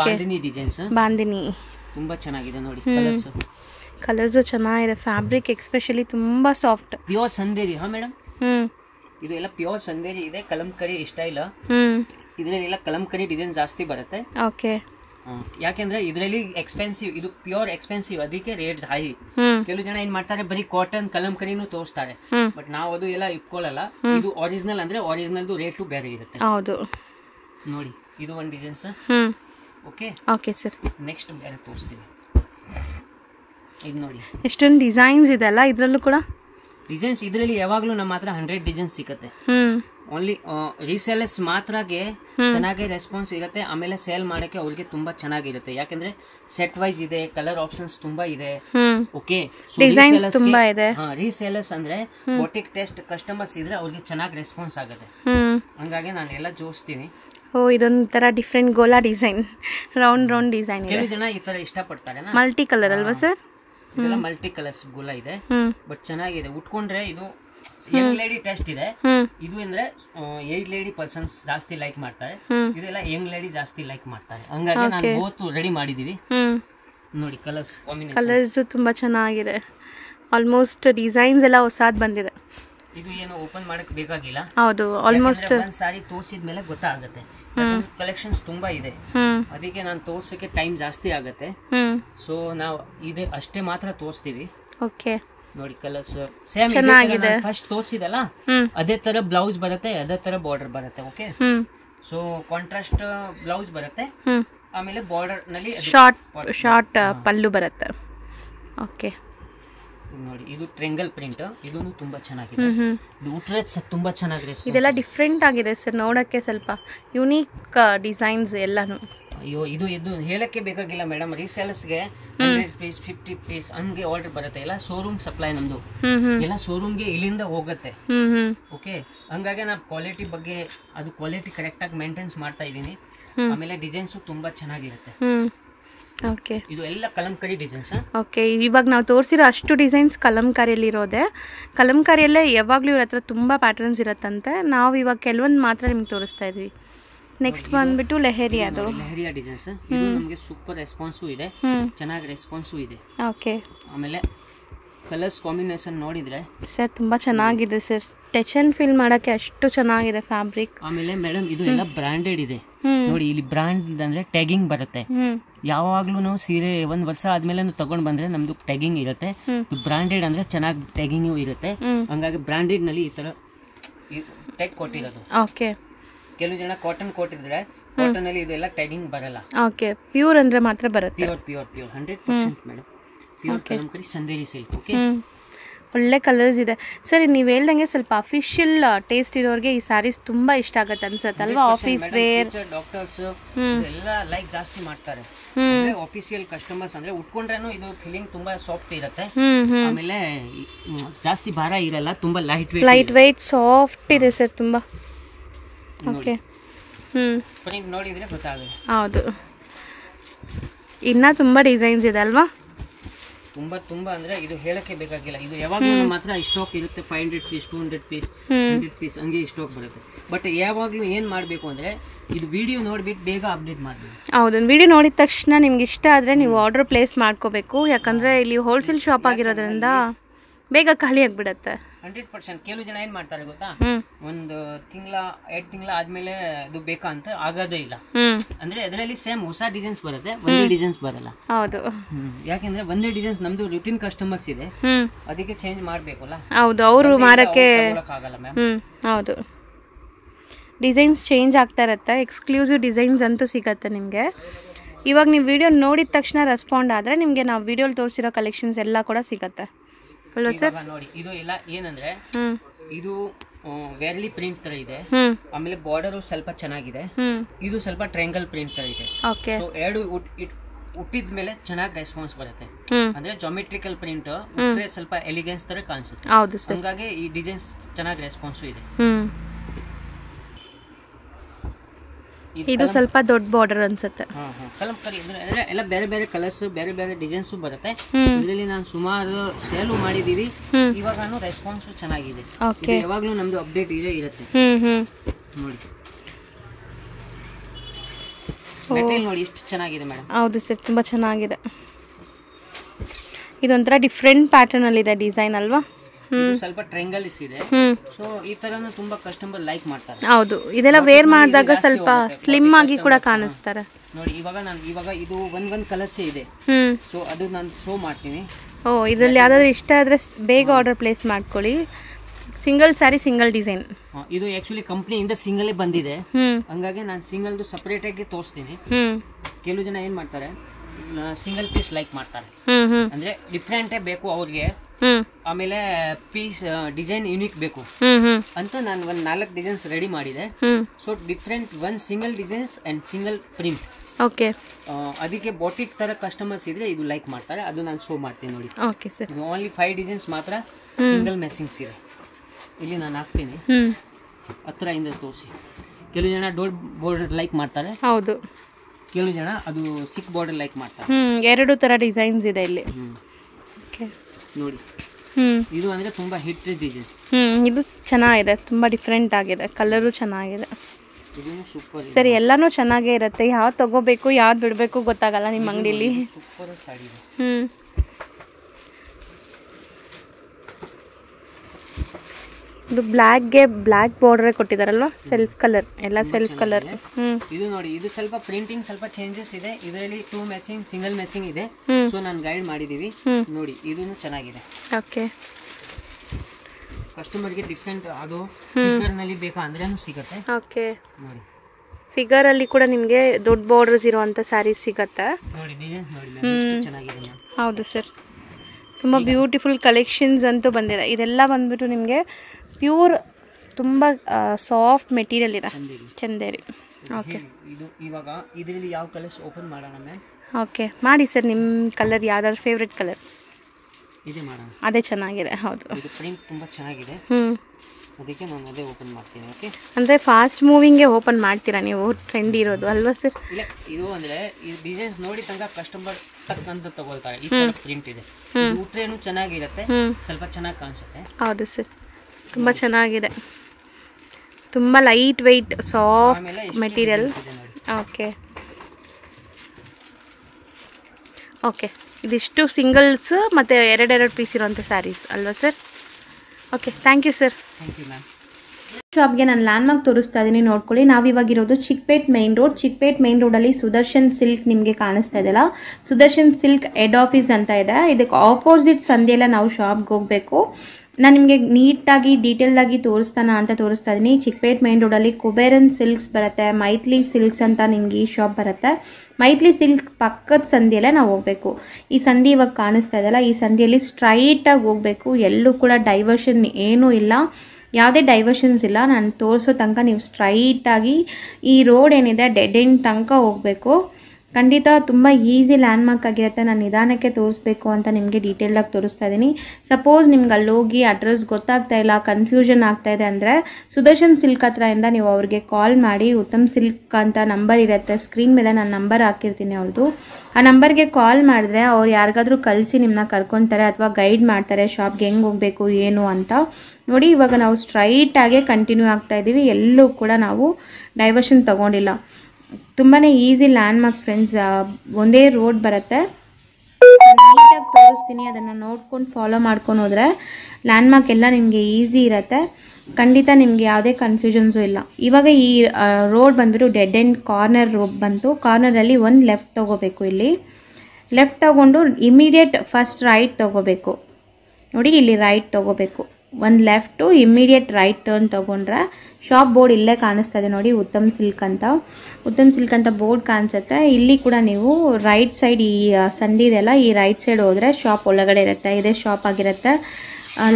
ಬಾಂದಿನಿ ಡಿಸೈನ್ಸ್ ಬಾಂದಿನಿ. ತುಂಬಾ ಚೆನ್ನಾಗಿದೆ ನೋಡಿ ಕಲರ್ಸ್ ಕಲರ್ಸ್ ಚೆನ್ನಾಗಿದೆ. ಫ್ಯಾಬ್ರಿಕ್ ಎಕ್ಸ್ಪೆಷಲಿ ತುಂಬಾ ಸಾಫ್ಟ್ ಪ್ಯೂರ್ ಸಂದೇರಿ ಹಾ ಮೇಡಮ್ ಹ್ಮ್. ಇದು ಎಲ್ಲ ಪ್ಯೂರ್ ಸಂದೇರಿ ಇದೆ ಕಲಂಕರಿ ಸ್ಟೈಲ್ ಇಲ್ಲ. ಇದರಲ್ಲಿ ಎಲ್ಲ ಕಲಂಕರಿ ಡಿಸೈನ್ ಜಾಸ್ತಿ ಬರುತ್ತೆ. ಓಕೆ. ಯಾಕೆಂದ್ರೆ ಇದರಲ್ಲಿ ಎಕ್ಸ್ಪೆನ್ಸಿವ್ ಇದು ಪ್ಯೂರ್ ಎಕ್ಸ್ಪೆನ್ಸಿವ್ ಅದಕ್ಕೆ ರೇಟ್ ಹೈ ಕೆಲವು ಜನ ಏನ್ ಮಾಡ್ತಾರೆ ಬರೀ ಕಾಟನ್ ಕಲಂಕರಿನೂ ತೋರಿಸ್ತಾರೆ. ಬಟ್ ನಾವು ಅದು ಎಲ್ಲ ಇಟ್ಕೊಳ್ಳಲ್ಲ ಇದು ಒರಿಜಿನಲ್ ಅಂದ್ರೆ ಒರಿಜಿನಲ್ ರೇಟು ಬೇರೆ ಇರುತ್ತೆ. ಹೌದು. ನೋಡಿ ಇದು ಒಂದು ಡಿಸೈನ್ಸ್ ಹ್ಮ್. ಓಕೆ ಓಕೆ ಸರ್ ನೆಕ್ಸ್ಟ್ ಬೇರೆ ತೋರಿಸ್ತೀನಿ. ಇದು ನೋಡಿ. ಎಷ್ಟೊಂದು ಡಿಸೈನ್ಸ್ ಇದೆ ಅಲ್ಲ ಇದರಲ್ಲೂ ಕೂಡ? ಡಿಸೈನ್ಸ್ ಇದರಲ್ಲಿ ಯಾವಾಗಲೂ ನಮ್ಮ ಹತ್ರ ಹಂಡ್ರೆಡ್ ಡಿಸೈನ್ಸ್ ಸಿಗುತ್ತೆ. ಓನ್ಲಿ ರೀಸೇಲರ್ಸ್ ಮಾತ್ರಗೆ ಚೆನ್ನಾಗಿ ರೆಸ್ಪಾನ್ಸ್ ಇರುತ್ತೆ ಆಮೇಲೆ ಸೇಲ್ ಮಾಡಕ್ಕೆ ಅವ್ರಿಗೆ ತುಂಬಾ ಚೆನ್ನಾಗಿರುತ್ತೆ. ಯಾಕಂದ್ರೆ ಸೆಟ್ ವೈಸ್ ಇದೆ ಕಲರ್ ಆಪ್ಷನ್ಸ್ ತುಂಬಾ ಇದೆ. ಓಕೆ ತುಂಬಾ ಇದೆ. ರೀಸೇಲರ್ಸ್ ಅಂದ್ರೆ ಬೊಟಿಕ್ ಟೆಸ್ಟ್ ಕಸ್ಟಮರ್ಸ್ ಇದ್ರೆ ಅವ್ರಿಗೆ ಚೆನ್ನಾಗಿ ರೆಸ್ಪಾನ್ಸ್ ಆಗುತ್ತೆ. ಹಂಗಾಗಿ ನಾನು ಎಲ್ಲ ಜೋಡಿಸ್ತೀನಿ. ಓ ಇದೊಂದು ತರ ಡಿಫ್ರೆಂಟ್ ಗೋಲಾ ಡಿಸೈನ್ ರೌಂಡ್ ರೌಂಡ್ ಡಿಸೈನ್ ಇದೆ. ಜನ ಈ ತರ ಇಷ್ಟಪಡ್ತಾರೆ ಮಲ್ಟಿ ಕಲರ್ ಅಲ್ವಾ ಸರ್ ಇದೆಲ್ಲ ಮಲ್ಟಿ ಕಲರ್ಸ್ ಗುಲ ಇದೆ. ಬಟ್ ಚೆನ್ನಾಗಿದೆ. ಉಟ್ಕೊಂಡ್ರೆ ಇದು ಯಂಗ್ ಲೇಡಿ ಟೆಸ್ಟ್ ಇದೆ. ಇದು ಅಂದ್ರೆ ಏಜ್ ಲೇಡಿ ಪರ್ಸನ್ಸ್ ಜಾಸ್ತಿ ಲೈಕ್ ಮಾಡ್ತಾರೆ. ಇದೆಲ್ಲ ಯಂಗ್ ಲೇಡಿ ಜಾಸ್ತಿ ಲೈಕ್ ಮಾಡ್ತಾರೆ. ಹಂಗಾಗಿ ನಾನು ಬೋತ್ ರೆಡಿ ಮಾಡಿದೀವಿ. ನೋಡಿ ಕಲರ್ಸ್ ಕಾಂಬಿನೇಷನ್ ಕಲರ್ಸ್ ತುಂಬಾ ಚೆನ್ನಾಗಿದೆ. ಆಲ್ಮೋಸ್ಟ್ ಡಿಸೈನ್ಸ್ ಎಲ್ಲ ಹೊಸಾದ್ ಬಂದಿದೆ. ಇದು ಏನು ಓಪನ್ ಮಾಡಕ್ ಬೇಕಾಗಿಲ್ಲ. ಹೌದು ಆಲ್ಮೋಸ್ಟ್ ಒಂದ್ ಸಾರಿ ತೋರ್ಸಿದ ಮೇಲೆ ಗೊತ್ತಾಗುತ್ತೆ. ಕಲೆಕ್ಷನ್ಸ್ ತುಂಬಾ ಇದೆ. ಅದಕ್ಕೆ ನಾನು ತೋರ್ಸಕ್ಕೆ ಟೈಮ್ ಜಾಸ್ತಿ ಆಗುತ್ತೆ. ಸೊ ನಾವು ಇದೆ ಅಷ್ಟೇ ಮಾತ್ರ ತೋರಿಸ್ತೀವಿ. ಓಕೆ ನೋಡಿ ಕಲರ್ಸ್ ಸೇಮ್ ಚೆನ್ನಾಗಿದೆ. ಫಸ್ಟ್ ತೋರಿಸಿದಲ್ಲ ಅದೇ ತರ ಬ್ಲೌಸ್ ಬರುತ್ತೆ ಅದೇ ತರ ಬಾರ್ಡರ್ ಬರುತ್ತೆ ಓಕೆ ಸೊ ಕಾಂಟ್ರಾಸ್ಟ್ ಬ್ಲೌಸ್ ಬರುತ್ತೆ. ಆಮೇಲೆ ಬಾರ್ಡರ್ನಲ್ಲಿ ಶಾರ್ಟ್ ಶಾರ್ಟ್ ಪಲ್ಲು ಬರುತ್ತೆ. ಓಕೆ ಇದು ನೋಡಿ ಇದು ಟ್ರೆಂಗಲ್ ಪ್ರಿಂಟ್. ಇದುನು ತುಂಬಾ ಚೆನ್ನಾಗಿದೆ. ಉಟ್ರೆ ತುಂಬಾ ಚೆನ್ನಾಗಿದೆ ಇದೆಲ್ಲ ಡಿಫ್ರೆಂಟ್ ಆಗಿದೆ ಸರ್ ನೋಡಕ್ಕೆ ಸ್ವಲ್ಪ ಯುನೀಕ್ ಡಿಸೈನ್ಸ್ ಎಲ್ಲಾನು. ಅಯ್ಯೋ ಇದು ಇದು ಹೇಳಕ್ಕೆ ಬೇಕಾಗಿಲ್ಲ ಮೇಡಮ್ ರೀಸೇಲ್ಸ್ಗೆ ಹಂಡ್ರೆಡ್ ಪೀಸ್ ಫಿಫ್ಟಿ ಪೀಸ್ ಹಂಗೆ ಆರ್ಡರ್ ಬರುತ್ತೆ. ಎಲ್ಲ ಶೋರೂಮ್ ಸಪ್ಲೈ ನಮ್ದು. ಎಲ್ಲ ಶೋರೂಮ್ಗೆ ಇಲ್ಲಿಂದ ಹೋಗುತ್ತೆ. ಓಕೆ ಹಂಗಾಗಿ ನಾವು ಕ್ವಾಲಿಟಿ ಬಗ್ಗೆ ಅದು ಕ್ವಾಲಿಟಿ ಕರೆಕ್ಟಾಗಿ ಮೇಂಟೈನ್ಸ್ ಮಾಡ್ತಾ ಇದ್ದೀನಿ. ಆಮೇಲೆ ಡಿಸೈನ್ಸು ತುಂಬಾ ಚೆನ್ನಾಗಿರುತ್ತೆ. ಓಕೆ ಇದು ಎಲ್ಲ ಕಲಂಕಾರಿ ಡಿಸೈನ್ಸ್ ಓಕೆ ಇವಾಗ ನಾವು ತೋರಿಸಿರೋ ಅಷ್ಟು ಡಿಸೈನ್ಸ್ ಕಲಂಕಾರಿಯಲ್ಲಿ ಇರೋದೆ ಕಲಂಕಾರಿಯಲ್ಲೇ ಯಾವಾಗಲೂ ಇವ್ರ ಹತ್ರ ತುಂಬ ಪ್ಯಾಟರ್ನ್ಸ್ ಇರುತ್ತಂತೆ. ನಾವು ಇವಾಗ ಕೆಲವೊಂದು ಮಾತ್ರ ನಿಮ್ಗೆ ತೋರಿಸ್ತಾ ಇದ್ವಿ. ನೆಕ್ಸ್ಟ್ ಬಂದ್ಬಿಟ್ಟು ಲೆಹರಿ ಅದು. ಲೆಹರಿಯಾ ಡಿಸೈನ್ಸ್ ಇದು ನಮಗೆ ಸೂಪರ್ ರೆಸ್ಪಾನ್ಸು ಇದೆ. ಚೆನ್ನಾಗಿ ರೆಸ್ಪಾನ್ಸು ಇದೆ. ಓಕೆ ಆಮೇಲೆ ಕಲರ್ಸ್ ಕಾಂಬಿನೇಷನ್ ನೋಡಿದ್ರೆ ಸರ್ ತುಂಬ ಚೆನ್ನಾಗಿದೆ ಸರ್ ಟೆಚ್ ಅಂಡ್ ಫೀಲ್ ಮಾಡೋಕ್ಕೆ ಅಷ್ಟು ಚೆನ್ನಾಗಿದೆ ಫ್ಯಾಬ್ರಿಕ್ ಆಮೇಲೆ ಮೇಡಮ್ ಇದು ಎಲ್ಲ ಬ್ರಾಂಡೆಡ್ ಇದೆ. ನೋಡಿ ಇಲ್ಲಿ ಬ್ರಾಂಡ್ ಅಂದ್ರೆ ಟ್ಯಾಗಿಂಗ್ ಬರುತ್ತೆ. ಯಾವಾಗ್ಲೂ ಸೀರೆ ಒಂದ್ ವರ್ಷ ಆದ್ಮೇಲೆ ತಗೊಂಡ್ ಬಂದ್ರೆ ನಮ್ದು ಟ್ಯಾಗಿಂಗ್ ಇರುತ್ತೆ. ಬ್ರಾಂಡೆಡ್ ಅಂದ್ರೆ ಚೆನ್ನಾಗಿ ಟ್ಯಾಗಿಂಗ್ ಇರುತ್ತೆ. ಹಂಗಾಗಿ ಬ್ರಾಂಡೆಡ್ನಲ್ಲಿ ಈ ತರ ಟ್ಯಾಗ್ ಕೊಟ್ಟಿರೋದು. ಓಕೆ ಕೆಲವು ಜನ ಕಾಟನ್ ಕೊಟ್ಟಿದ್ರೆ ಕಾಟನ್ ಅಲ್ಲಿ ಇದೆಲ್ಲ ಟ್ಯಾಗಿಂಗ್ ಬರಲ್ಲ. ಓಕೆ ಪ್ಯೂರ್ ಅಂದ್ರೆ ಮಾತ್ರ ಬರುತ್ತೆ. Pure pure pure hundred percent madam pure ಕರಿ ಸಂದೇರಿ ಸಿಲ್ಕ್ ಓಕೆ ಒಳ್ಳೆ ಕಲರ್ಸ್ ಇದೆ. ಸರಿ ನೀವು ಹೇಳ್ದಂಗೆ ಸ್ವಲ್ಪ ಅಫಿಷಿಯಲ್ ಟೇಸ್ಟ್ ಇರೋರಿಗೆ ಈ ಸ್ಯಾರೀಸ್ ತುಂಬ ಇಷ್ಟ ಆಗುತ್ತೆ ಅನ್ಸತ್ತಲ್ವಾ? ಆಫೀಸ್ ವೇರ್ ಡಾಕ್ಟರ್ಸ್ ಎಲ್ಲ ಲೈಕ್ ಜಾಸ್ತಿ ಮಾಡ್ತಾರೆ. ಆಫೀಸಿಯಲ್ ಕಸ್ಟಮರ್ಸ್ ಅಂದ್ರೆ ಉಟ್ಕೊಂಡ್ರೇನು ಇದು ಫೀಲಿಂಗ್ ತುಂಬಾ ಸಾಫ್ಟ್ ಇರುತ್ತೆ. ಆಮೇಲೆ ಜಾಸ್ತಿ ಭಾರ ಇರಲ್ಲ ತುಂಬಾ light weight light weight soft ಇದೆ ಸರ್ ತುಂಬಾ. ಓಕೆ ಹ್ಮ್. ನೋಡಿದ್ರೆ ಗೊತ್ತಾಗುತ್ತೆ. ಹೌದು. ಇನ್ನ ತುಂಬಾ ಡಿಸೈನ್ಸ್ ಇದೆ ಅಲ್ವಾ? ತುಂಬಾ ತುಂಬಾ ಅಂದ್ರೆ ಇದು ಹೇಳಕ್ಕೆ ಬೇಕಾಗಿಲ್ಲ. ಇದು ಯಾವಾಗಲೂ ಮಾತ್ರ ಸ್ಟಾಕ್ ಇರುತ್ತೆ five hundred piece two hundred piece hundred piece ಹಂಗೆ ಸ್ಟಾಕ್ ಬರುತ್ತೆ. ಬಟ್ ಯಾವಾಗ್ಲೂ ಏನ್ ಮಾಡ್ಬೇಕು ಅಂದ್ರೆ ಇದು ವಿಡಿಯೋ ನೋಡ್ಬಿಟ್ಟು ಬೇಗ ಅಪ್ಡೇಟ್ ಮಾಡ್ಬೇಕು. ಹೌದು ವಿಡಿಯೋ ನೋಡಿದ ತಕ್ಷಣ ನಿಮ್ಗೆ ಇಷ್ಟ ಆದರೆ ನೀವು ಆರ್ಡರ್ ಪ್ಲೇಸ್ ಮಾಡ್ಕೋಬೇಕು. ಯಾಕಂದರೆ ಇಲ್ಲಿ ಹೋಲ್ಸೇಲ್ ಶಾಪ್ ಆಗಿರೋದ್ರಿಂದ ಬೇಗ ಖಾಲಿ ಆಗ್ಬಿಡತ್ತೆ. Hundred percent. ಕೆಲವು ಜನ ಏನ್ ಮಾಡ್ತಾರೆ ಗೊತ್ತಾ? ಒಂದು ತಿಂಗಳ ಎರಡ್ ತಿಂಗಳ ಆದ್ಮೇಲೆ ಅದು ಬೇಕಾ ಅಂತ ಆಗೋದೇ ಇಲ್ಲ. ಅಂದ್ರೆ ಅದರಲ್ಲಿ ಸೇಮ್ ಹೊಸ ಡಿಸೈನ್ಸ್ ಬರುತ್ತೆ ಒಂದೇ ಡಿಸೈನ್ಸ್ ಬರಲ್ಲ. ಹೌದು. ಯಾಕೆಂದ್ರೆ ಒಂದೇ ಡಿಸೈನ್ಸ್ ನಮ್ದು ರುಟೀನ್ ಕಸ್ಟಮರ್ಸ್ ಇದೆ. ಅದಕ್ಕೆ ಚೇಂಜ್ ಮಾಡ್ಬೇಕಲ್ಲ. ಹೌದು ಅವರು ಮಾರಕ್ಕೆ ಆಗಲ್ಲ ಮ್ಯಾಮ್ ಹೌದು. ಡಿಸೈನ್ಸ್ ಚೇಂಜ್ ಆಗ್ತಾ ಇರುತ್ತೆ. ಎಕ್ಸ್ಕ್ಲೂಸಿವ್ ಡಿಸೈನ್ಸ್ ಅಂತೂ ಸಿಗತ್ತೆ ನಿಮಗೆ. ಇವಾಗ ನೀವು ವಿಡಿಯೋ ನೋಡಿದ ತಕ್ಷಣ ರೆಸ್ಪಾಂಡ್ ಆದರೆ ನಿಮಗೆ ನಾವು ವಿಡಿಯೋಲಿ ತೋರಿಸಿರೋ ಕಲೆಕ್ಷನ್ಸ್ ಎಲ್ಲ ಕೂಡ ಸಿಗತ್ತೆ. ಸರ್ ನೋಡಿ. ಇದು ಎಲ್ಲ ಏನಂದ್ರೆ ಇದು ವೆರ್ಲಿ ಪ್ರಿಂಟ್ ತರ ಇದೆ. ಆಮೇಲೆ ಬಾರ್ಡರ್ ಸ್ವಲ್ಪ ಚೆನ್ನಾಗಿದೆ. ಇದು ಸ್ವಲ್ಪ ಟ್ರಯಾಂಗಲ್ ಪ್ರಿಂಟ್ ತರ ಇದೆ. ಸೊ ಎರಡು ಹುಟ್ಟಿದ ಮೇಲೆ ಚೆನ್ನಾಗಿ ರೆಸ್ಪಾನ್ಸ್ ಬರುತ್ತೆ. ಅಂದ್ರೆ ಜೊಮೆಟ್ರಿಕಲ್ ಪ್ರಿಂಟ್ ಸ್ವಲ್ಪ ಎಲಿಗೆನ್ಸ್ ತರ ಕಾಣಿಸುತ್ತೆ. ಹಂಗಾಗಿ ಈ ಡಿಸೈನ್ಸ್ ಚೆನ್ನಾಗಿ ರೆಸ್ಪಾನ್ಸ್ ಇದೆ ಹ್ಞೂ ಇದು ಇದು ಸ್ವಲ್ಪ ದೊಡ್ಡ ಬಾರ್ಡರ್ ಅನ್ಸುತ್ತೆ. ಕಲಂಕರಿ ಅಂದ್ರೆ ಎಲ್ಲ ಬೇರೆ ಬೇರೆ ಕಲರ್ಸ್ ಬೇರೆ ಬೇರೆ ಡಿಸೈನ್ಸ್ ಬರುತ್ತೆ. ಇದರಲ್ಲಿ ನಾನು ಸುಮಾರು ಸೇಲ್ ಮಾಡಿದೀವಿ. ಇವಾಗ ಇವಾಗಾನು ರೆಸ್ಪಾನ್ಸ್ ಚೆನ್ನಾಗಿದೆ. ಇದು ಯಾವಾಗ್ಲೂ ನಮ್ದು ಅಪ್ಡೇಟ್ ಇದೆ ಇರುತ್ತೆ. ನೋಡಿ. ಮೆಟೀರಿಯಲ್ ನೋಡಿ ಎಷ್ಟು ಚೆನ್ನಾಗಿದೆ ಮೇಡಮ್ ಹೌದು ಸರ್ ತುಂಬಾ ಚೆನ್ನಾಗಿದೆ. ಇದೊಂಥರ ಡಿಫ್ರೆಂಟ್ ಪ್ಯಾಟರ್ನಲ್ಲಿದೆ ಡಿಸೈನ್ ಅಲ್ವಾ? ಸ್ವಲ್ಪ ಟ್ರೈಂಗಲ್ ಇದೆ. ಸೊ ಈ ತರನು ತುಂಬಾ ಕಸ್ಟಮರ್ ಲೈಕ್ ಮಾಡ್ತಾರೆ. ಹೌದು. ಇದೆಲ್ಲ ವೇರ್ ಮಾಡಿದಾಗ ಸ್ವಲ್ಪ ಸ್ಲಿಮ್ ಆಗಿ ಕೂಡ ಕಾಣಿಸ್ತಾರೆ. ನೋಡಿ ಇವಾಗ ನಾನು ಇವಾಗ ಇದು ಒಂದ್ ಒಂದ್ ಕಲರ್ಸ್ ಇದೆ. ಸೊ ಅದು ನಾನು ಶೋ ಮಾಡ್ತೀನಿ. ಓ ಇದರಲ್ಲಿ ಯಾವ್ದಾದ್ರು ಇಷ್ಟ ಆದ್ರೆ ಬೇಗ ಆರ್ಡರ್ ಪ್ಲೇಸ್ ಮಾಡ್ಕೊಳ್ಳಿ. ಸಿಂಗಲ್ ಸ್ಯಾರಿ ಸಿಂಗಲ್ ಡಿಸೈನ್ ಇದು ಆಕ್ಚುಲಿ ಕಂಪ್ನಿಯಿಂದ ಸಿಂಗಲ್ ಬಂದಿದೆ. ಹಂಗಾಗಿ ನಾನು ಸಿಂಗಲ್ ಸಪರೇಟ್ ಆಗಿ ತೋರಿಸ್ತೀನಿ. ಕೆಲವು ಜನ ಏನ್ ಮಾಡ್ತಾರೆ ಸಿಂಗಲ್ ಪೀಸ್ ಲೈಕ್ ಮಾಡ್ತಾರೆ. ಅಂದ್ರೆ ಡಿಫ್ರೆಂಟೇ ಬೇಕು ಅವ್ರಿಗೆ. ಆಮೇಲೆ ಪೀಸ್ ಡಿಸೈನ್ ಯುನಿಕ್ ಬೇಕು. ಅಂತ ನಾನು ಒಂದ್ ನಾಲ್ಕು ಡಿಸೈನ್ಸ್ ರೆಡಿ ಮಾಡಿದೆ. So different one single designs and single print okay ಅದಕ್ಕೆ ಬಾಟಿಕ್ ತರ ಕಸ್ಟಮರ್ಸ್ ಇದ್ರೆ ಇದು ಲೈಕ್ ಮಾಡ್ತಾರೆ. ಅದು ನಾನು ಶೋ ಮಾಡ್ತೀನಿ ನೋಡಿ. Okay sir only five designs ಮಾತ್ರ ಸಿಂಗಲ್ ಮೆಸಿಂಗ್ಸ್ ಇದೆ ಇಲ್ಲಿ ನಾನು ಹಾಕ್ತೀನಿ. ಹತ್ರ ಇಂದ ತೋರಿಸಿ. ಕೆಲವು ಜನ ಡೋಟ್ ಬಾರ್ಡರ್ ಲೈಕ್ ಮಾಡ್ತಾರೆ. ಹೌದು. ಕೆಲವು ಜನ ಅದು ಚಿಕ್ಕ ಬಾರ್ಡರ್ ಲೈಕ್ ಮಾಡ್ತಾರೆ. ಎರಡು ತರ ಡಿಸೈನ್ಸ್ ಇದೆ ಇಲ್ಲಿ. ನೋಡಿ. ಇದು ಅಂದ್ರೆ ತುಂಬಾ ಹಿಟ್ ಡಿಸೈನ್ ಹ್ಞೂ ಇದು ಚೆನ್ನಾಗಿದೆ ತುಂಬ ಡಿಫ್ರೆಂಟ್ ಆಗಿದೆ ಕಲರು ಚೆನ್ನಾಗಿದೆ. ಸರಿ ಎಲ್ಲಾನು ಚೆನ್ನಾಗೇ ಇರುತ್ತೆ. ಯಾವ್ದು ತಗೋಬೇಕು ಯಾವ್ದು ಬಿಡಬೇಕು ಗೊತ್ತಾಗಲ್ಲ ನಿಮ್ಮ ಅಂಗಡಿಲಿ. ಹ್ಞೂ ಇದು ಬ್ಲ್ಯಾಕ್ಗೆ ಬ್ಲ್ಯಾಕ್ ಬಾರ್ಡರ್ ಕೊಟ್ಟಿದಾರಲ್ವಾ? ಸೆಲ್ಫ್ ಕಲರ್ ಎಲ್ಲ ಸೆಲ್ಫ್ ಕಲರ್ ಇದು ನೋಡಿ ಇದು ಸ್ವಲ್ಪ ಪ್ರಿಂಟಿಂಗ್ ಸ್ವಲ್ಪ ಚೇಂಜಸ್ ಇದೆ. ಇದರಲ್ಲಿ ಟೂ ಮ್ಯಾಚಿಂಗ್ ಸಿಂಗಲ್ ಮ್ಯಾಚಿಂಗ್ ಇದೆ. ಸೊ ನಾನು ಗೈಡ್ ಮಾಡಿದೀವಿ. ನೋಡಿ ಇದು ಚೆನ್ನಾಗಿದೆ. ಓಕೆ. ಕಸ್ಟಮರ್ಗೆ ಡಿಫ್ರೆಂಟ್ ಅದು ನಲ್ಲಿ ಬೇಕಾ ಅಂದ್ರೇನು ಸಿಗುತ್ತೆ? ಓಕೆ. ನೋಡಿ. ಫಿಗರಲ್ಲಿ ಕೂಡ ನಿಮಗೆ ದೊಡ್ಡ ಬಾರ್ಡರ್ಸ್ ಇರುವಂತ ಸ್ಯಾರೀಸ್ ಸಿಗತ್ತೆ? ನೋಡಿ ಡಿಸೈನ್ಸ್ ಚೆನ್ನಾಗಿದೆ ಹೌದು ಸರ್ ತುಂಬ ಬ್ಯೂಟಿಫುಲ್ ಕಲೆಕ್ಷನ್ಸ್ ಅಂತೂ ಬಂದಿದೆ. ಇದೆಲ್ಲ ಬಂದ್ಬಿಟ್ಟು ನಿಮಗೆ ಪ್ಯೂರ್ ತುಂಬ ಸಾಫ್ಟ್ ಮೆಟೀರಿಯಲ್ ಇದೆ. ಚಂದೇರಿ. ಓಕೆ ಇದು ಇವಾಗ ಇದರಲ್ಲಿ ಯಾವ ಕಲರ್ಸ್ ಓಪನ್ ಮಾಡೋಣ ಮ್ಯಾಮ್ ಓಕೆ ಮಾಡಿ ಸರ್ ನಿಮ್ಮ ಕಲರ್ ಯಾವ್ದಾದ್ರು ಫೇವ್ರೆಟ್ ಕಲರ್ ಇದೇ ಮಾಡೋಣ ಅದೇ ಚೆನ್ನಾಗಿದೆ ಹೌದು. ಇದು ಪ್ರಿಂಟ್ ತುಂಬಾ ಚೆನ್ನಾಗಿದೆ. ಹ್ಞೂ ಅದಕ್ಕೆ ನಾನು ಅದೇ ಓಪನ್ ಮಾಡ್ತೀನಿ ಓಕೆ ಅಂದರೆ ಫಾಸ್ಟ್ ಮೂವಿಂಗೇ ಓಪನ್ ಮಾಡ್ತೀರಾ ನೀವು? ಟ್ರೆಂಡ್ ಇರೋದು ಅಲ್ವಾ ಸರ್ ಇಲ್ಲ ಇದು ಅಂದ್ರೆ ಈ ಡಿಸೈನ್ಸ್ ನೋಡಿ ತನಕ ಕಸ್ಟಮರ್ ಟಕ್ ಅಂತ ತಗೊಳ್ತಾರೆ. ಈ ತರ ಪ್ರಿಂಟ್ ಇದೆ. ಉಟ್ರೇನು ಚೆನ್ನಾಗಿರುತ್ತೆ ಸ್ವಲ್ಪ ಚೆನ್ನಾಗಿ ಕಾಣಿಸುತ್ತೆ. ಹೌದು ಸರ್ ತುಂಬ ಚೆನ್ನಾಗಿದೆ. ತುಂಬ light weight soft material okay okay ಇದಿಷ್ಟು ಸಿಂಗಲ್ಸ್ ಮತ್ತು ಎರಡೆರಡು ಪೀಸ್ ಇರೋಂಥ ಸ್ಯಾರೀಸ್ ಅಲ್ವಾ sir okay thank you sir thank you ma'am ಶಾಪ್ಗೆ ನಾನು ಲ್ಯಾಂಡ್ಮಾರ್ಕ್ ತೋರಿಸ್ತಾ ಇದ್ದೀನಿ ನೋಡ್ಕೊಳ್ಳಿ. ನಾವಿವಾಗಿರೋದು Chickpet main road Chickpet main ರೋಡಲ್ಲಿ ಸುದರ್ಶನ್ ಸಿಲ್ಕ್ ನಿಮಗೆ ಕಾಣಿಸ್ತಾ ಇದೆಯಲ್ಲ? ಸುದರ್ಶನ್ ಸಿಲ್ಕ್ ಹೆಡ್ ಆಫೀಸ್ ಅಂತ ಇದೆ. ಇದಕ್ಕೆ ಆಪೋಸಿಟ್ ಸಂಧಿಯೆಲ್ಲ ನಾವು ಶಾಪ್ಗೆ ಹೋಗಬೇಕು. ನಾನು ನಿಮಗೆ ನೀಟಾಗಿ ಡೀಟೇಲ್ಡಾಗಿ ತೋರಿಸ್ತಾನ ಅಂತ ತೋರಿಸ್ತಾ ಇದ್ದೀನಿ ಚಿಕ್ಕಪೇಟ್ ಮೇನ್ ರೋಡಲ್ಲಿ ಕುಬೇರನ್ ಸಿಲ್ಕ್ಸ್ ಬರುತ್ತೆ ಮೈತ್ಲಿ ಸಿಲ್ಕ್ಸ್ ಅಂತ ನಿಮಗೆ ಈ ಶಾಪ್ ಬರುತ್ತೆ. ಮೈತ್ಲಿ ಸಿಲ್ಕ್ ಪಕ್ಕದ ಸಂಧಿಯಲ್ಲೇ ನಾವು ಹೋಗಬೇಕು. ಈ ಸಂಧಿ ಇವಾಗ ಕಾಣಿಸ್ತಾ ಇದೆಯಲ್ಲ, ಈ ಸಂಧಿಯಲ್ಲಿ ಸ್ಟ್ರೈಟಾಗಿ ಹೋಗಬೇಕು. ಎಲ್ಲೂ ಕೂಡ ಡೈವರ್ಷನ್ ಏನೂ ಇಲ್ಲ. ಯಾವುದೇ ಡೈವರ್ಷನ್ಸ್ ಇಲ್ಲ. ನಾನು ತೋರಿಸೋ ತನಕ ನೀವು ಸ್ಟ್ರೈಟಾಗಿ ಈ ರೋಡ್ ಏನಿದೆ ಡೆಡ್ ಎಂಡ್ ತನಕ ಹೋಗಬೇಕು. ಖಂಡಿತ ತುಂಬ ಈಸಿ ಲ್ಯಾಂಡ್ಮಾರ್ಕ್ ಆಗಿರುತ್ತೆ. ನಾನು ನಿಧಾನಕ್ಕೆ ತೋರಿಸ್ಬೇಕು ಅಂತ ನಿಮಗೆ ಡೀಟೇಲಾಗಿ ತೋರಿಸ್ತಾ ಇದ್ದೀನಿ ಸಪೋಸ್ ನಿಮ್ಗೆ ಅಲ್ಲಿ ಹೋಗಿ ಅಡ್ರೆಸ್ ಗೊತ್ತಾಗ್ತಾ ಇಲ್ಲ ಕನ್ಫ್ಯೂಷನ್ ಆಗ್ತಾ ಇದೆ ಅಂದರೆ ಸುದರ್ಶನ್ ಸಿಲ್ಕ್ ಹತ್ರದಿಂದ ನೀವು ಅವ್ರಿಗೆ ಕಾಲ್ ಮಾಡಿ, ಉತ್ತಮ್ ಸಿಲ್ಕ್ ಅಂತ ನಂಬರ್ ಇರುತ್ತೆ. ಸ್ಕ್ರೀನ್ ಮೇಲೆ ನಾನು ನಂಬರ್ ಹಾಕಿರ್ತೀನಿ ಅವ್ರದ್ದು ಆ ನಂಬರ್ಗೆ ಕಾಲ್ ಮಾಡಿದ್ರೆ ಅವ್ರು ಯಾರಿಗಾದ್ರೂ ಕಳಿಸಿ ನಿಮ್ಮನ್ನ ಕರ್ಕೊತಾರೆ ಅಥವಾ ಗೈಡ್ ಮಾಡ್ತಾರೆ ಶಾಪ್ಗೆ ಹೆಂಗೆ ಹೋಗಬೇಕು, ಏನು ಅಂತ. ನೋಡಿ, ಇವಾಗ ನಾವು ಸ್ಟ್ರೈಟಾಗೆ ಕಂಟಿನ್ಯೂ ಆಗ್ತಾ ಇದ್ದೀವಿ ಎಲ್ಲೂ ಕೂಡ ನಾವು ಡೈವರ್ಷನ್ ತೊಗೊಂಡಿಲ್ಲ. ತುಂಬಾ ಈಸಿ ಲ್ಯಾಂಡ್ಮಾರ್ಕ್ ಫ್ರೆಂಡ್ಸ್ ಒಂದೇ ರೋಡ್ ಬರುತ್ತೆ. ನೀಟಾಗಿ ತೋರಿಸ್ತೀನಿ, ಅದನ್ನು ನೋಡ್ಕೊಂಡು ಫಾಲೋ ಮಾಡ್ಕೊಂಡು ಹೋದರೆ ಲ್ಯಾಂಡ್ಮಾರ್ಕ್ ಎಲ್ಲ ನಿಮಗೆ ಈಸಿ ಇರುತ್ತೆ. ಖಂಡಿತ ನಿಮಗೆ ಯಾವುದೇ ಕನ್ಫ್ಯೂಷನ್ಸು ಇಲ್ಲ. ಇವಾಗ ಈ ರೋಡ್ ಬಂದುಬಿಟ್ಟು ಡೆಡ್ ಎಂಡ್ ಕಾರ್ನರ್ ರೋಡ್ ಬಂತು. ಕಾರ್ನರಲ್ಲಿ ಒಂದು ಲೆಫ್ಟ್ ತೊಗೋಬೇಕು ಇಲ್ಲಿ. ಲೆಫ್ಟ್ ತೊಗೊಂಡು ಇಮಿಡಿಯೇಟ್ ಫಸ್ಟ್ ರೈಟ್ ತೊಗೋಬೇಕು. ನೋಡಿ, ಇಲ್ಲಿ ರೈಟ್ ತೊಗೋಬೇಕು. ಒಂದು ಲೆಫ್ಟು ಇಮ್ಮಿಡಿಯೇಟ್ ರೈಟ್ ಟರ್ನ್ ತೊಗೊಂಡ್ರೆ ಶಾಪ್ ಬೋರ್ಡ್ ಇಲ್ಲೇ ಕಾಣಿಸ್ತಾ ಇದೆ ನೋಡಿ, ಉತ್ತಮ್ ಸಿಲ್ಕ್ ಅಂತ. ಉತ್ತಮ್ ಸಿಲ್ಕ್ ಅಂತ ಬೋರ್ಡ್ ಕಾಣಿಸುತ್ತೆ. ಇಲ್ಲಿ ಕೂಡ ನೀವು ರೈಟ್ ಸೈಡ್ ಈ ಸಂಧಿ ಇದೆಯಲ್ಲ, ಈ ರೈಟ್ ಸೈಡ್ ಹೋದರೆ ಶಾಪ್ ಒಳಗಡೆ ಇರುತ್ತೆ, ಇದೇ ಶಾಪ್ ಆಗಿರುತ್ತೆ.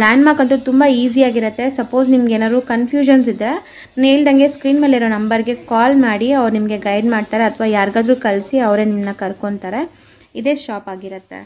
ಲ್ಯಾಂಡ್ಮಾರ್ಕ್ ಅಂತೂ ತುಂಬ ಈಸಿಯಾಗಿರುತ್ತೆ ಸಪೋಸ್ ನಿಮ್ಗೆ ಏನಾದ್ರು ಕನ್ಫ್ಯೂಷನ್ಸ್ ಇದ್ದರೆ ನಾನು ಹೇಳ್ದಂಗೆ ಸ್ಕ್ರೀನ್ ಮೇಲಿರೋ ನಂಬರ್ಗೆ ಕಾಲ್ ಮಾಡಿ, ಅವ್ರು ನಿಮಗೆ ಗೈಡ್ ಮಾಡ್ತಾರೆ, ಅಥವಾ ಯಾರಿಗಾದ್ರೂ ಕಳಿಸಿ, ಅವರೇ ನಿಮ್ಮನ್ನ ಕರ್ಕೊತಾರೆ. ಇದೇ ಶಾಪ್ ಆಗಿರುತ್ತೆ.